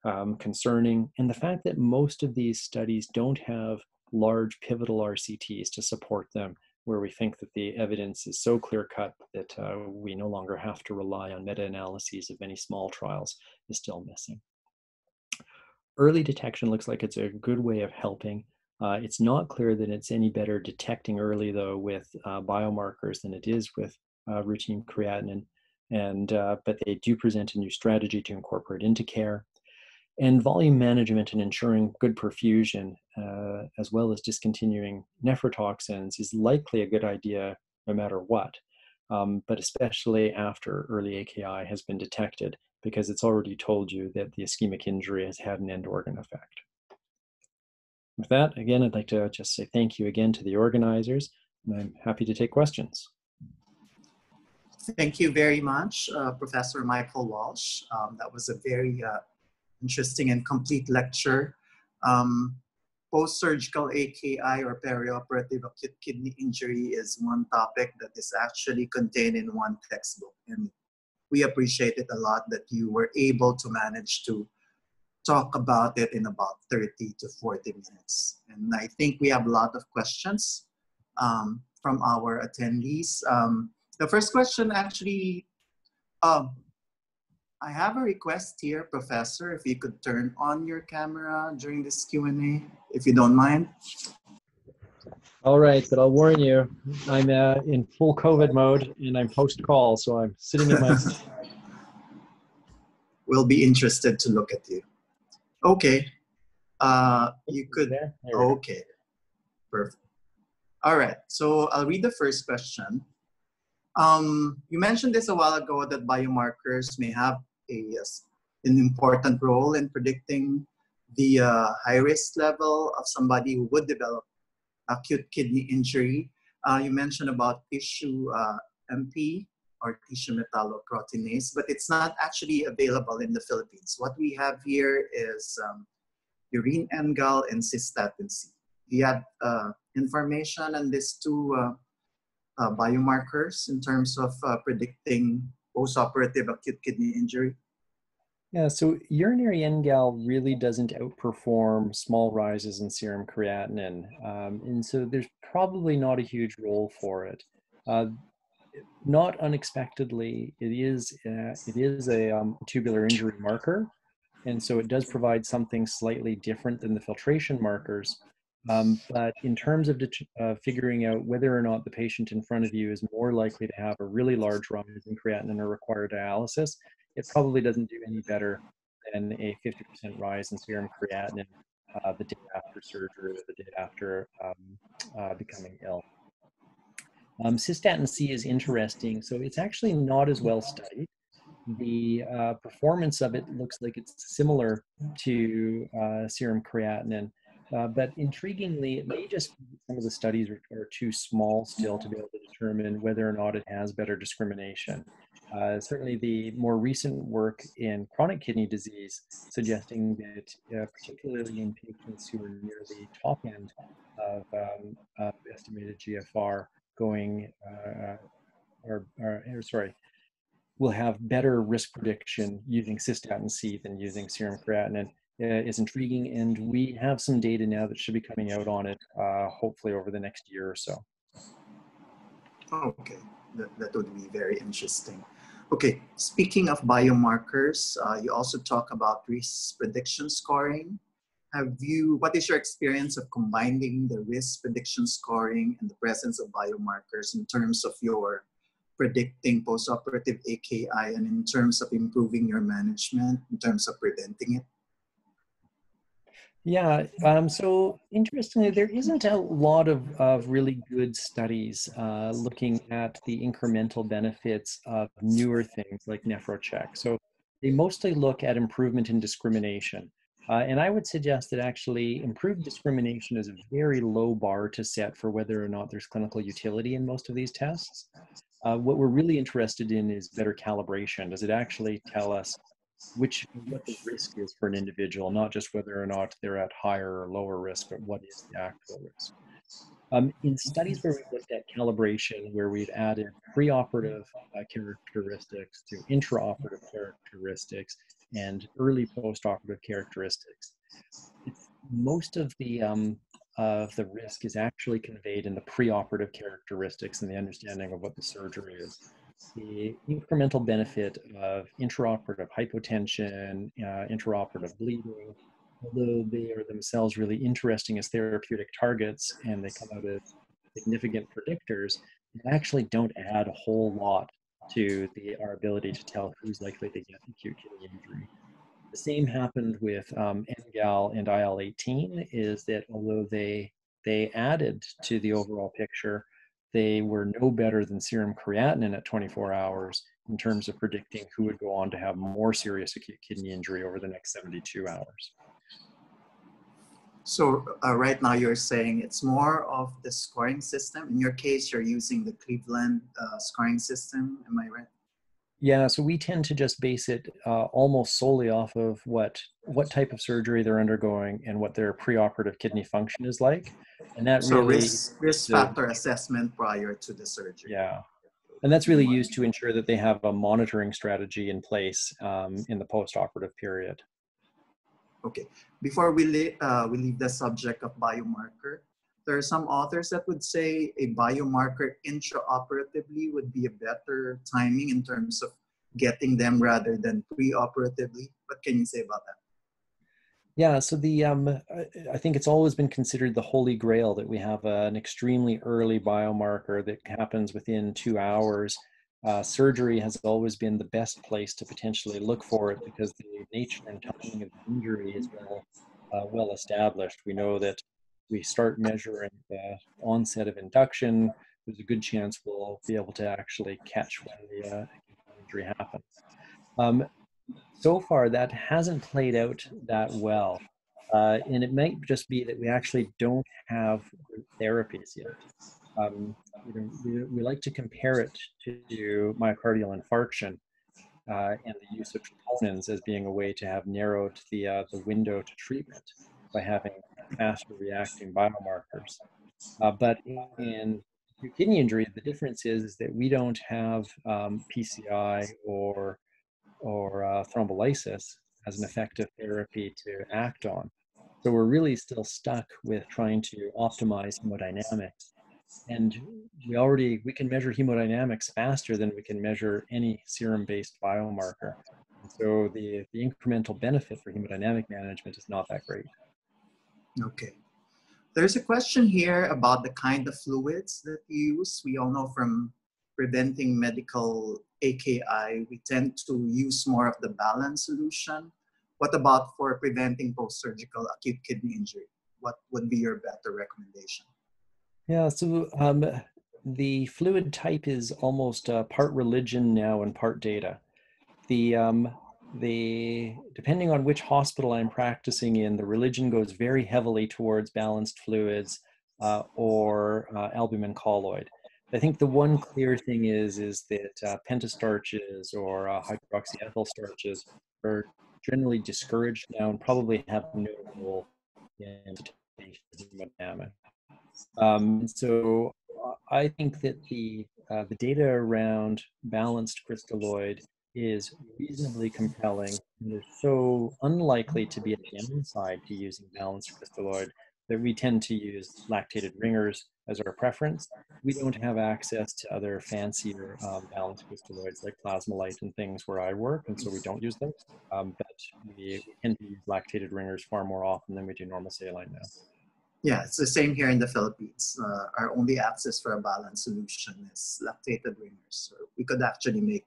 um, concerning, and the fact that most of these studies don't have large pivotal RCTs to support them, where we think that the evidence is so clear cut that uh, we no longer have to rely on meta analyses of many small trials, is still missing. Early detection looks like it's a good way of helping. Uh, it's not clear that it's any better detecting early, though, with uh, biomarkers than it is with uh, routine creatinine. And, uh, but they do present a new strategy to incorporate into care. And volume management and ensuring good perfusion, uh, as well as discontinuing nephrotoxins, is likely a good idea no matter what, um, but especially after early AKI has been detected, because it's already told you that the ischemic injury has had an end organ effect. With that, again, I'd like to just say thank you again to the organizers, and I'm happy to take questions. Thank you very much, uh, Professor Michael Walsh. Um, that was a very uh, interesting and complete lecture. Um, Post-surgical AKI or perioperative acute kidney injury is one topic that is actually contained in one textbook. And we appreciate it a lot that you were able to manage to talk about it in about 30 to 40 minutes. And I think we have a lot of questions um, from our attendees. Um, the first question actually, um, I have a request here, Professor, if you could turn on your camera during this Q&A, if you don't mind. All right, but I'll warn you, I'm uh, in full COVID mode and I'm post-call, so I'm sitting in my... we'll be interested to look at you. Okay, uh, you could... There? There okay, perfect. All right, so I'll read the first question. Um, you mentioned this a while ago that biomarkers may have a an important role in predicting the uh, high risk level of somebody who would develop acute kidney injury. Uh, you mentioned about tissue uh, MP or tissue metalloproteinase, but it's not actually available in the Philippines. What we have here is um, urine NGAL and cystatin C. You have uh, information on these two uh, uh, biomarkers in terms of predicting postoperative acute kidney injury? Yeah, so urinary NGAL really doesn't outperform small rises in serum creatinine. Um, and so there's probably not a huge role for it. Uh, not unexpectedly, it is, uh, it is a um, tubular injury marker. And so it does provide something slightly different than the filtration markers. Um, but in terms of uh, figuring out whether or not the patient in front of you is more likely to have a really large rise in creatinine or require dialysis, it probably doesn't do any better than a 50% rise in serum creatinine uh, the day after surgery or the day after um, uh, becoming ill. Um, cystatin C is interesting. So it's actually not as well studied. The uh, performance of it looks like it's similar to uh, serum creatinine. Uh, but intriguingly, it may just some of the studies are, are, too small still to be able to determine whether or not it has better discrimination. Uh, certainly, the more recent work in chronic kidney disease suggesting that, uh, particularly in patients who are near the top end of, um, of estimated GFR, going uh, or, or, or, sorry, will have better risk prediction using cystatin C than using serum creatinine is intriguing, and we have some data now that should be coming out on it, uh, hopefully over the next year or so. Okay, that, that would be very interesting. Okay, speaking of biomarkers, uh, you also talk about risk prediction scoring. Have you, what is your experience of combining the risk prediction scoring and the presence of biomarkers in terms of your predicting postoperative AKI and in terms of improving your management, in terms of preventing it? Yeah, um, so interestingly, there isn't a lot of, of really good studies uh, looking at the incremental benefits of newer things like NephroCheck. So they mostly look at improvement in discrimination. Uh, and I would suggest that actually improved discrimination is a very low bar to set for whether or not there's clinical utility in most of these tests. Uh, what we're really interested in is better calibration. Does it actually tell us which what the risk is for an individual, not just whether or not they're at higher or lower risk, but what is the actual risk. Um, in studies where we looked at calibration, where we've added preoperative uh, characteristics to intraoperative characteristics and early postoperative characteristics, most of the um, of the risk is actually conveyed in the preoperative characteristics and the understanding of what the surgery is the incremental benefit of intraoperative hypotension, uh, intraoperative bleeding, although they are themselves really interesting as therapeutic targets and they come out as significant predictors, they actually don't add a whole lot to the, our ability to tell who's likely to get acute kidney injury. The same happened with um, NGAL and IL-18 is that although they, they added to the overall picture, they were no better than serum creatinine at 24 hours in terms of predicting who would go on to have more serious acute kidney injury over the next 72 hours. So uh, right now you're saying it's more of the scoring system. In your case, you're using the Cleveland uh, scoring system. Am I right? Yeah, so we tend to just base it uh, almost solely off of what what type of surgery they're undergoing and what their preoperative kidney function is like, and that so really risk, risk factor assessment prior to the surgery. Yeah, and that's really used to ensure that they have a monitoring strategy in place um, in the postoperative period. Okay, before we le- uh, we leave the subject of biomarker, there are some authors that would say a biomarker intraoperatively would be a better timing in terms of getting them rather than preoperatively. What can you say about that? Yeah, so the um, I think it's always been considered the holy grail that we have an extremely early biomarker that happens within two hours. Uh, surgery has always been the best place to potentially look for it because the nature and timing of the injury is well uh, well established. We know that we start measuring the onset of induction, there's a good chance we'll be able to actually catch when the uh, injury happens. Um, so far that hasn't played out that well. Uh, and it might just be that we actually don't have therapies yet. Um, you know, we, we, like to compare it to myocardial infarction uh, and the use of troponins as being a way to have narrowed the, uh, the window to treatment by having faster reacting biomarkers. Uh, but in kidney injury, the difference is, that we don't have um, PCI or or uh, thrombolysis as an effective therapy to act on. So we're really still stuck with trying to optimize hemodynamics. And we already we can measure hemodynamics faster than we can measure any serum-based biomarker. so the, the incremental benefit for hemodynamic management is not that great. Okay. There's a question here about the kind of fluids that you use. We all know from preventing medical AKI, we tend to use more of the balanced solution. What about for preventing post-surgical acute kidney injury? What would be your better recommendation? Yeah, so um, the fluid type is almost uh, part religion now and part data. The um, the depending on which hospital I'm practicing in, the religion goes very heavily towards balanced fluids uh, or uh, albumin colloid. I think the one clear thing is is that uh, pentastarches or uh, hydroxyethyl starches are generally discouraged now and probably have no role in hemodynamics. Um, so uh, I think that the uh, the data around balanced crystalloid is reasonably compelling and is so unlikely to be a downside to using balanced crystalloid that we tend to use lactated ringers as our preference. We don't have access to other fancier um, balanced crystalloids like Plasma-Lyte and things where I work, and so we don't use them. Um, but we, tend to use lactated ringers far more often than we do normal saline now. Yeah, it's the same here in the Philippines. Uh, our only access for a balanced solution is lactated ringers. So we could actually make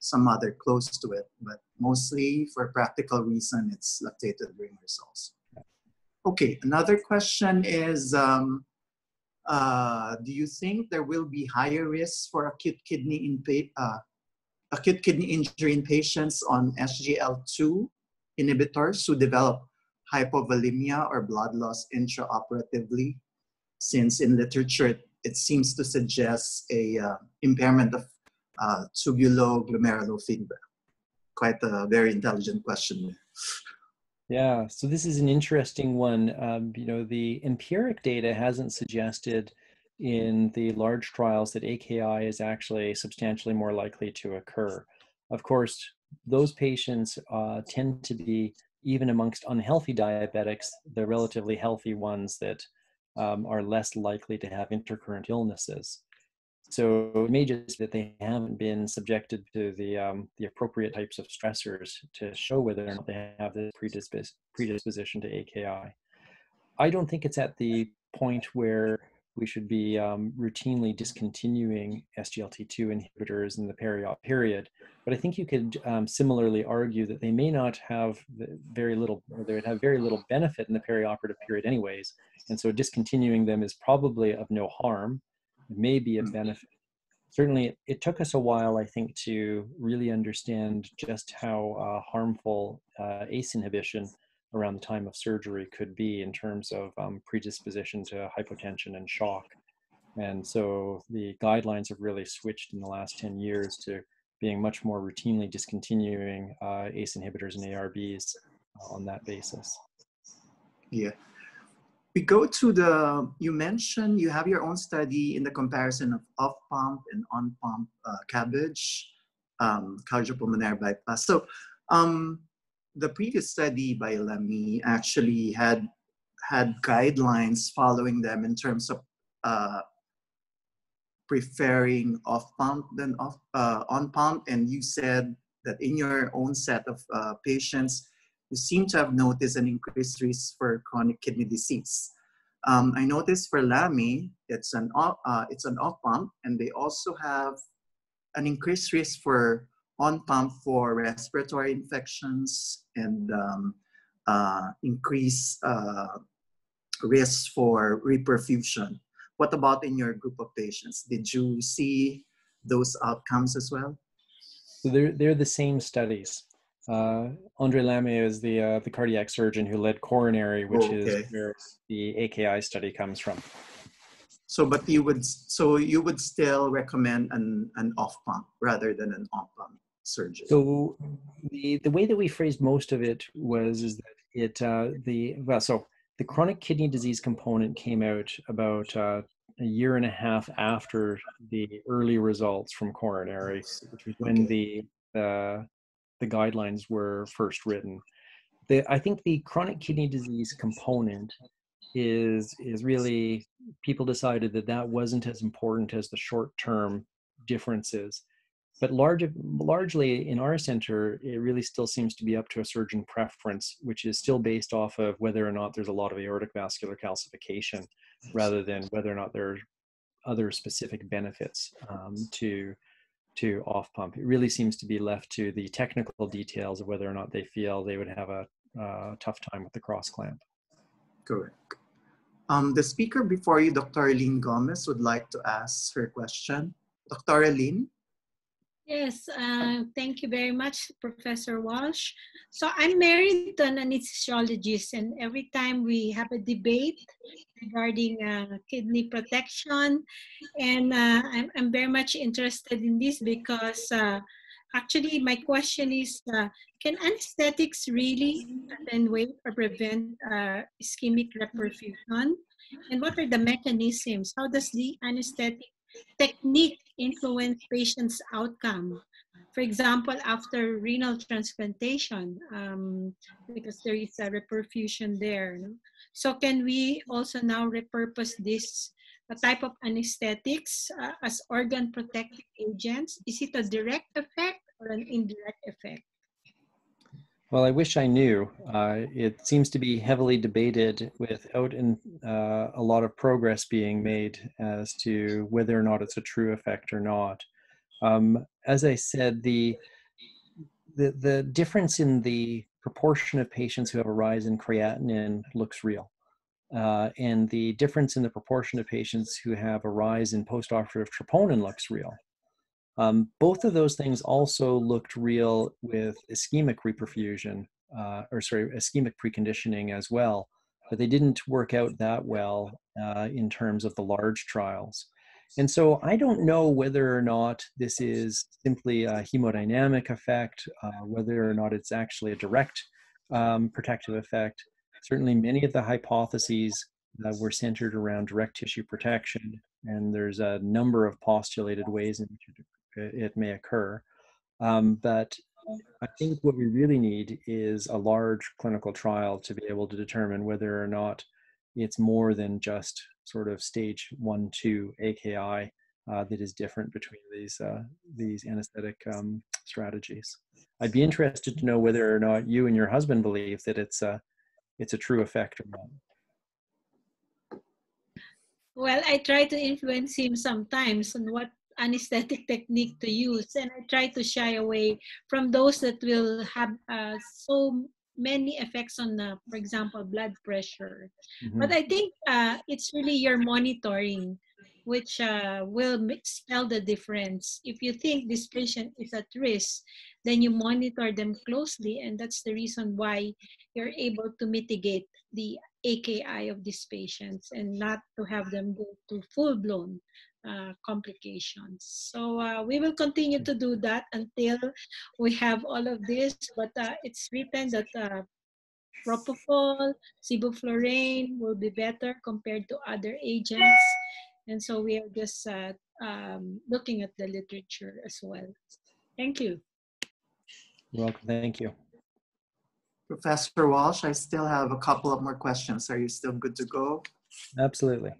some other close to it, but mostly for practical reason, it's lactated ringers also. Okay, another question is, um, uh, do you think there will be higher risks for acute kidney in uh, acute kidney injury in patients on SGLT2 inhibitors who develop hypovolemia or blood loss intraoperatively? Since in literature it seems to suggest a uh, impairment of uh, tubuloglomerular feedback. Quite a very intelligent question. Yeah, so this is an interesting one. Um, you know, the empiric data hasn't suggested in the large trials that AKI is actually substantially more likely to occur. Of course, those patients uh, tend to be, even amongst unhealthy diabetics, the relatively healthy ones that um, are less likely to have intercurrent illnesses. So it may just that they haven't been subjected to the um, the appropriate types of stressors to show whether or not they have this predispos- predisposition to AKI. I don't think it's at the point where we should be um, routinely discontinuing SGLT2 inhibitors in the peri-op period. But I think you could um, similarly argue that they may not have very little, or they would have very little benefit in the perioperative period anyways. And so discontinuing them is probably of no harm may be a mm. benefit. Certainly, it took us a while, I think, to really understand just how uh, harmful uh, ACE inhibition around the time of surgery could be in terms of um, predisposition to hypotension and shock. And so the guidelines have really switched in the last 10 years to being much more routinely discontinuing uh, ACE inhibitors and ARBs uh, on that basis. Yeah we go to the, you mentioned you have your own study in the comparison of off pump and on pump uh, CABG, um, cardiopulmonary bypass. So um, the previous study by Lamy actually had had guidelines following them in terms of uh, preferring off pump than off, uh, on pump. And you said that in your own set of uh, patients, you seem to have noticed an increased risk for chronic kidney disease. Um, I noticed for Lamy, it's an uh, it's an off pump, and they also have an increased risk for on pump for respiratory infections and um, uh, increased uh, risk for reperfusion. What about in your group of patients? Did you see those outcomes as well? So they're, they're the same studies. Uh, Andre Lamy is the uh, the cardiac surgeon who led CORONARY, which Okay. is where the AKI study comes from. So, but you would so you would still recommend an an off pump rather than an on pump surgery. So the the way that we phrased most of it was is that it uh, the well so the chronic kidney disease component came out about uh, a year and a half after the early results from CORONARY, which was when Okay. the uh, the guidelines were first written. The, I think the chronic kidney disease component is is really people decided that that wasn't as important as the short term differences but large, largely in our center, it really still seems to be up to a surgeon preference, which is still based off of whether or not there's a lot of aortic vascular calcification, rather than whether or not there are other specific benefits um, to to off pump. It really seems to be left to the technical details of whether or not they feel they would have a uh, tough time with the cross clamp. Correct. Um, the speaker before you, Dr. Arlene Gomez, would like to ask her question. Dr. Arlene? Yes, uh, thank you very much, Professor Walsh. So I'm married to an anesthesiologist, and every time we have a debate regarding uh, kidney protection, and uh, I'm, I'm very much interested in this because uh, actually my question is, uh, can anesthetics really attenuate or prevent uh, ischemic reperfusion? And what are the mechanisms? How does the anesthetic technique influence patients' outcome. For example, after renal transplantation, um, because there is a reperfusion there. no? So can we also now repurpose this uh, type of anesthetics uh, as organ protective agents? Is it a direct effect or an indirect effect? Well, I wish I knew. Uh, it seems to be heavily debated without in, uh, a lot of progress being made as to whether or not it's a true effect or not. Um, as I said, the, the the difference in the proportion of patients who have a rise in creatinine looks real, uh, and the difference in the proportion of patients who have a rise in postoperative troponin looks real. Um, both of those things also looked real with ischemic reperfusion, uh, or sorry, ischemic preconditioning as well, but they didn't work out that well uh, in terms of the large trials. And so I don't know whether or not this is simply a hemodynamic effect, uh, whether or not it's actually a direct um, protective effect. Certainly, many of the hypotheses uh, were centered around direct tissue protection, and there's a number of postulated ways in which it it may occur. Um, but I think what we really need is a large clinical trial to be able to determine whether or not it's more than just sort of stage one, two AKI uh, that is different between these uh, these anesthetic um, strategies. I'd be interested to know whether or not you and your husband believe that it's a it's a true effect or not. Well, I try to influence him sometimes on what anesthetic technique to use, and I try to shy away from those that will have uh, so many effects on, the, for example, blood pressure. Mhm. But I think uh, it's really your monitoring which uh, will spell the difference. If you think this patient is at risk, then you monitor them closely, and that's the reason why you're able to mitigate the AKI of these patients and not to have them go to full blown uh, complications. So uh, we will continue to do that until we have all of this. But uh, it's written that uh, propofol, sevoflurane will be better compared to other agents. And so we are just uh, um, looking at the literature as well. Thank you. You're welcome. Thank you. Professor Walsh, I still have a couple of more questions. Are you still good to go? Absolutely.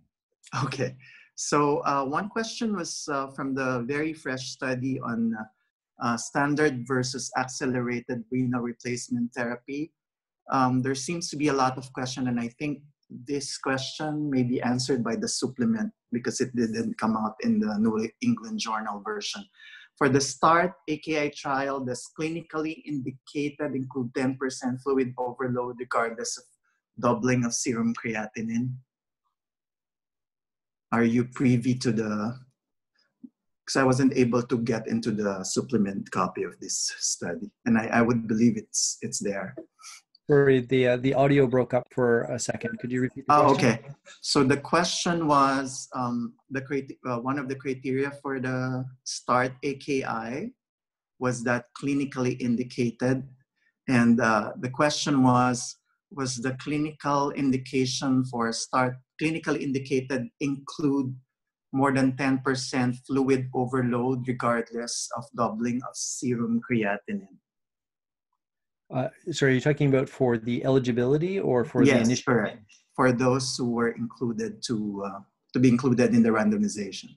Okay. So uh, one question was uh, from the very fresh study on uh, standard versus accelerated renal replacement therapy. Um, there seems to be a lot of question, and I think this question may be answered by the supplement because it didn't come out in the New England Journal version. For the START AKI trial, does clinically indicated include 10% fluid overload regardless of doubling of serum creatinine? Are you privy to the because I wasn't able to get into the supplement copy of this study, and I, I would believe it's it's there. Sorry, the uh, the audio broke up for a second. Could you repeat? The oh, question? okay. So the question was um, the uh, one of the criteria for the START AKI was that clinically indicated, and uh, the question was was the clinical indication for STARRT clinically indicated include more than 10% fluid overload regardless of doubling of serum creatinine. Uh, sorry, are you talking about for the eligibility or for yes, the initial? correct. For those who were included to uh, to be included in the randomization.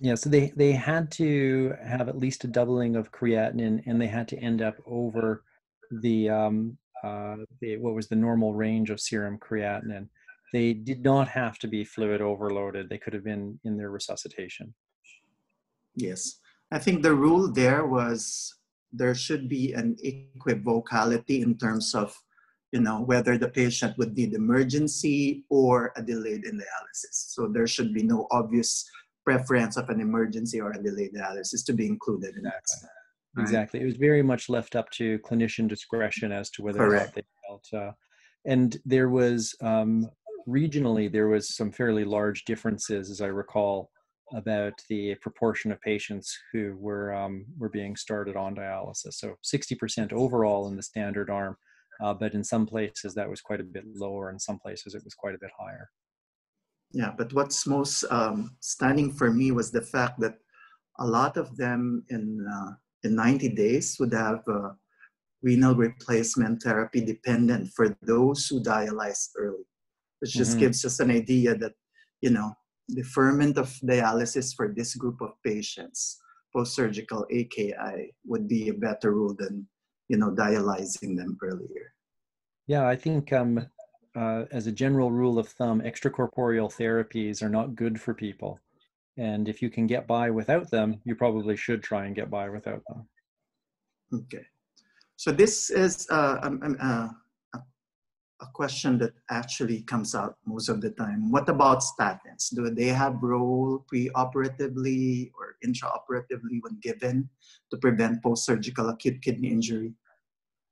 Yeah, so they they had to have at least a doubling of creatinine, and they had to end up over the um, uh, the what was the normal range of serum creatinine. They did not have to be fluid overloaded. They could have been in their resuscitation. Yes, I think the rule there was there should be an equivocality in terms of you know whether the patient would need emergency or a delayed in dialysis so there should be no obvious preference of an emergency or a delayed dialysis to be included in that right? exactly it was very much left up to clinician discretion as to whether Correct. or not they felt uh, and there was um, regionally there was some fairly large differences as i recall about the proportion of patients who were um, were being started on dialysis. So 60% overall in the standard arm, uh, but in some places that was quite a bit lower. In some places it was quite a bit higher. Yeah, but what's most um, stunning for me was the fact that a lot of them in uh, in 90 days would have uh, renal replacement therapy dependent for those who dialyzed early, which just mm-hmm. gives us an idea that you know deferment of dialysis for this group of patients post-surgical AKI would be a better rule than you know dialyzing them earlier. Yeah, I think um, uh, as a general rule of thumb, extracorporeal therapies are not good for people, and if you can get by without them, you probably should try and get by without them. Okay, so this is uh, um, um uh, a question that actually comes out most of the time. What about statins? Do they have role pre-operatively or intraoperatively when given to prevent post-surgical acute kidney injury?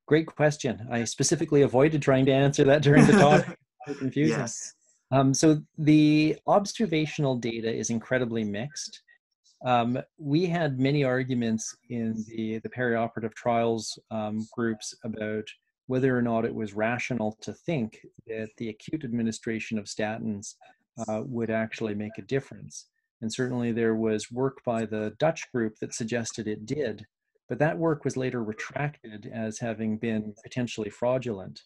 Great question. I specifically avoided trying to answer that during the talk. confusing. Yes. Um, so the observational data is incredibly mixed. Um, we had many arguments in the, the perioperative trials um, groups about whether or not it was rational to think that the acute administration of statins uh, would actually make a difference. And certainly there was work by the Dutch group that suggested it did, but that work was later retracted as having been potentially fraudulent.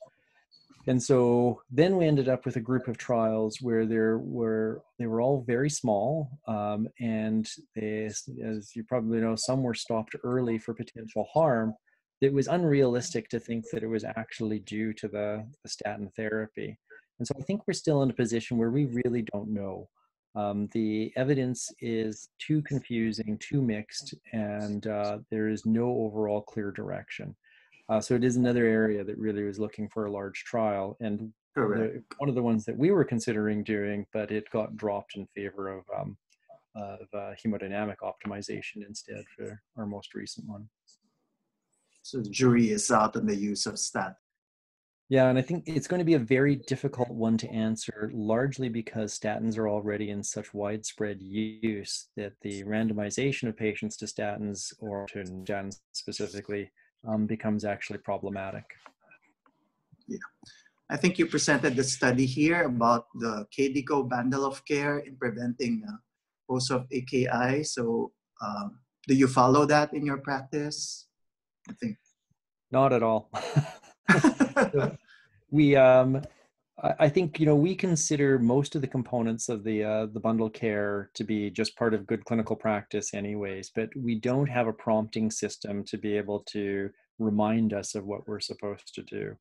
And so then we ended up with a group of trials where there were they were all very small, um, and they, as you probably know, some were stopped early for potential harm, it was unrealistic to think that it was actually due to the, the statin therapy. And so I think we're still in a position where we really don't know. Um, the evidence is too confusing, too mixed, and uh, there is no overall clear direction. Uh, so it is another area that really was looking for a large trial, and the, one of the ones that we were considering doing, but it got dropped in favor of, um, of uh, hemodynamic optimization instead for our most recent one. So the jury is out on the use of stat. Yeah, and I think it's going to be a very difficult one to answer, largely because statins are already in such widespread use that the randomization of patients to statins or to statins specifically um, becomes actually problematic. Yeah. I think you presented the study here about the KDIGO bundle of care in preventing uh, post of AKI. So, um, do you follow that in your practice? I think not at all. we um I think you know we consider most of the components of the uh, the bundle care to be just part of good clinical practice, anyways. But we don't have a prompting system to be able to remind us of what we're supposed to do.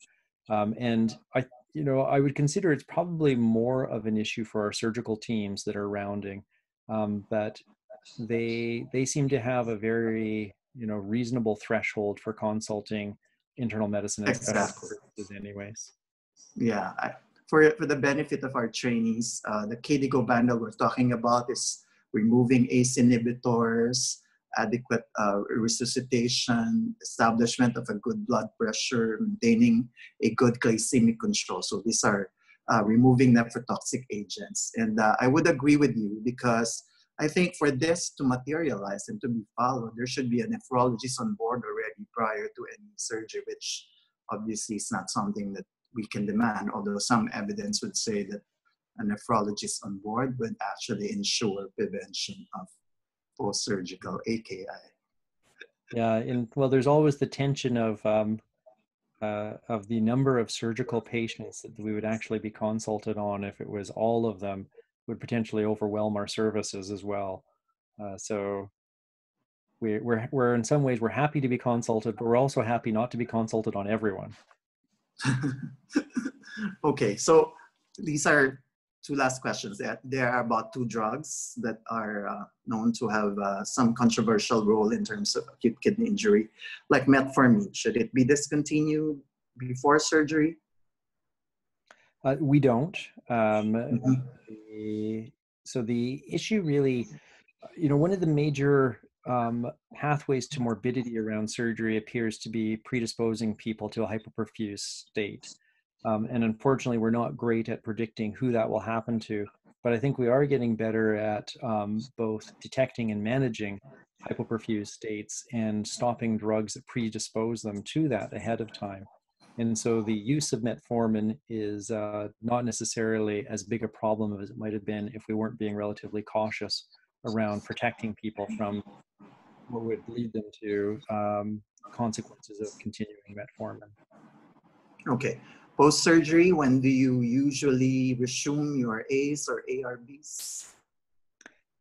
Um, and I, you know, I would consider it's probably more of an issue for our surgical teams that are rounding. Um, that they they seem to have a very you know reasonable threshold for consulting internal medicine exactly. anyways yeah I, for for the benefit of our trainees uh, the KDIGO bundle we're talking about is removing ACE inhibitors, adequate uh, resuscitation, establishment of a good blood pressure, maintaining a good glycemic control. So these are uh, removing nephrotoxic agents. And uh, I would agree with you because I think for this to materialize and to be followed, there should be a nephrologist on board already prior to any surgery, which obviously is not something that we can demand, although some evidence would say that a nephrologist on board would actually ensure prevention of post-surgical AKI. Yeah, and well, there's always the tension of um, uh, of the number of surgical patients that we would actually be consulted on if it was all of them would potentially overwhelm our services as well. Uh, so we, we're, we're in some ways we're happy to be consulted, but we're also happy not to be consulted on everyone. okay, so these are two last questions. There are about two drugs that are uh, known to have uh, some controversial role in terms of acute kidney injury, like metformin. Should it be discontinued before surgery? Uh, we don't. Um, mm-hmm. the, so the issue really, you know, one of the major um, pathways to morbidity around surgery appears to be predisposing people to a hypoperfuse state. Um, and unfortunately, we're not great at predicting who that will happen to. But I think we are getting better at um, both detecting and managing hypoperfuse states and stopping drugs that predispose them to that ahead of time. And so the use of metformin is uh, not necessarily as big a problem as it might have been if we weren't being relatively cautious around protecting people from what would lead them to um, consequences of continuing metformin. Okay. Post surgery, when do you usually resume your ACE or ARBs?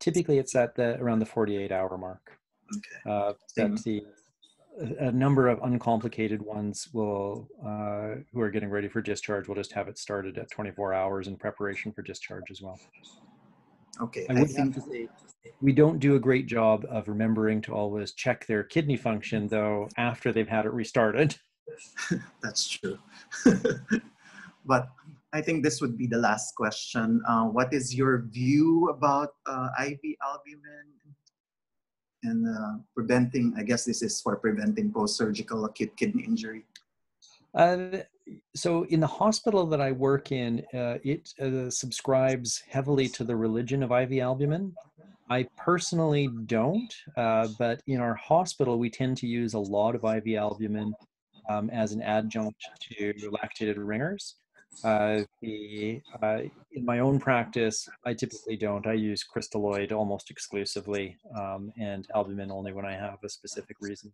Typically, it's at the around the 48 hour mark. Okay. Uh, that the a number of uncomplicated ones will uh, who are getting ready for discharge will just have it started at 24 hours in preparation for discharge as well. Okay. I would think say we don't do a great job of remembering to always check their kidney function though after they've had it restarted. That's true. but I think this would be the last question. Uh, what is your view about uh, IV albumin and uh, preventing? I guess this is for preventing post-surgical acute kidney injury. Uh, so in the hospital that I work in, uh, it uh, subscribes heavily to the religion of IV albumin. I personally don't, but in our hospital, we tend to use a lot of IV albumin um, as an adjunct to lactated ringers. Uh, the uh, in my own practice, I typically don't. I use crystalloid almost exclusively, um, and albumin only when I have a specific reason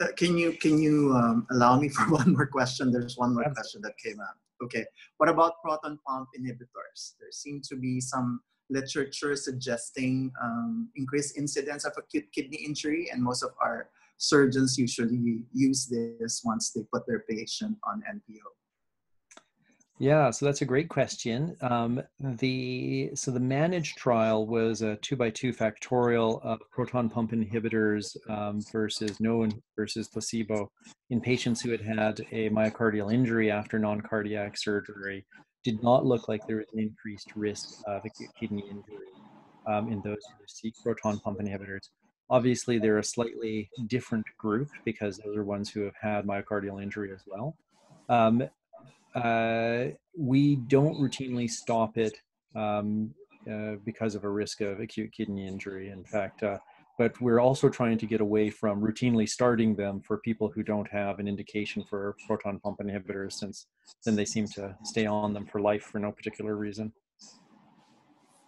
uh, can you can you um, allow me for one more question? There's one more question that came up. Okay, what about proton pump inhibitors? There seem to be some literature suggesting um, increased incidence of acute kidney injury, and most of our surgeons usually use this once they put their patient on NPO? Yeah, so that's a great question. Um, the so the MANAGE trial was a two by two factorial of proton pump inhibitors um, versus no versus placebo in patients who had had a myocardial injury after non-cardiac surgery. Did not look like there was an increased risk of acute kidney injury um, in those who received proton pump inhibitors. Obviously, they're a slightly different group because those are ones who have had myocardial injury as well. Um, uh, we don't routinely stop it um, uh, because of a risk of acute kidney injury. In fact, uh, but we're also trying to get away from routinely starting them for people who don't have an indication for proton pump inhibitors, since then they seem to stay on them for life for no particular reason.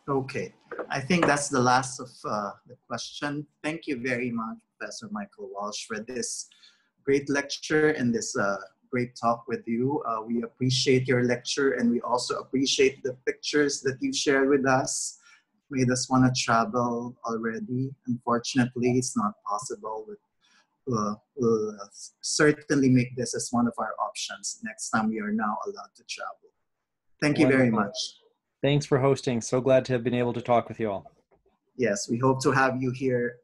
Okay, I think that's the last of uh, the question. Thank you very much, Professor Michael Walsh, for this great lecture and this uh, great talk with you. Uh, we appreciate your lecture and we also appreciate the pictures that you shared with us. Made us want to travel already. Unfortunately, it's not possible. But, uh, we'll uh, certainly make this as one of our options next time we are now allowed to travel. Thank you very much. Thanks for hosting. So glad to have been able to talk with you all. Yes, we hope to have you here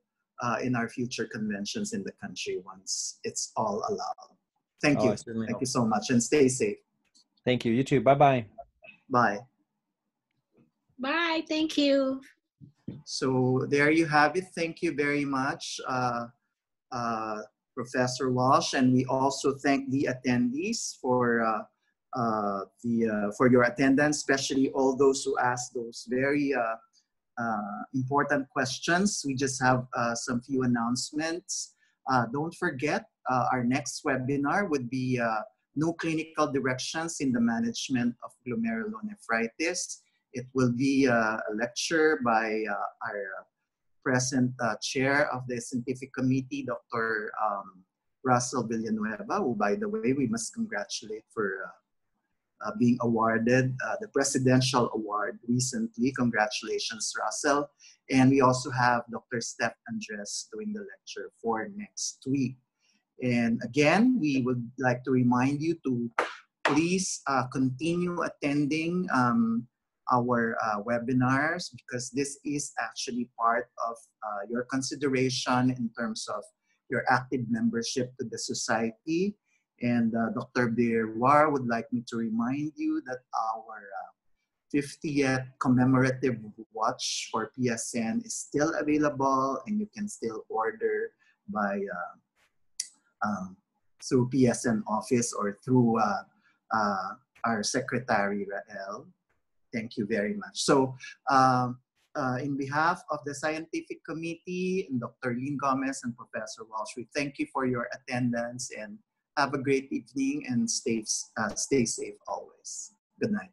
uh, in our future conventions in the country once it's all allowed. Thank oh, you. Thank hope. you so much and stay safe. Thank you. You too. Bye-bye. Bye. Bye. Thank you. So there you have it. Thank you very much, uh, uh, Professor Walsh, and we also thank the attendees for uh, uh the uh, for your attendance, especially all those who asked those very uh, important questions. We just have some few announcements. don't forget, our next webinar would be new clinical directions in the management of glomerulonephritis. It will be a lecture by uh, our present uh, chair of the scientific committee, Dr. Um, Russell Villanueva, who, by the way, we must congratulate for uh, uh, being awarded uh, the Presidential Award recently. Congratulations, Russell. And we also have Dr. Steph Andres doing the lecture for next week. And again, we would like to remind you to please uh, continue attending um, our uh, webinars because this is actually part of uh, your consideration in terms of your active membership to the society. And uh, Dr. Birwar would like me to remind you that our 50th uh, commemorative watch for PSN is still available and you can still order by uh, um, through PSN office or through uh, our secretary Rael. Thank you very much. So um, uh, in behalf of the scientific committee and Dr. Lynn Gomez and Professor Walsh, we thank you for your attendance and have a great evening and stay, uh, stay safe always. Good night.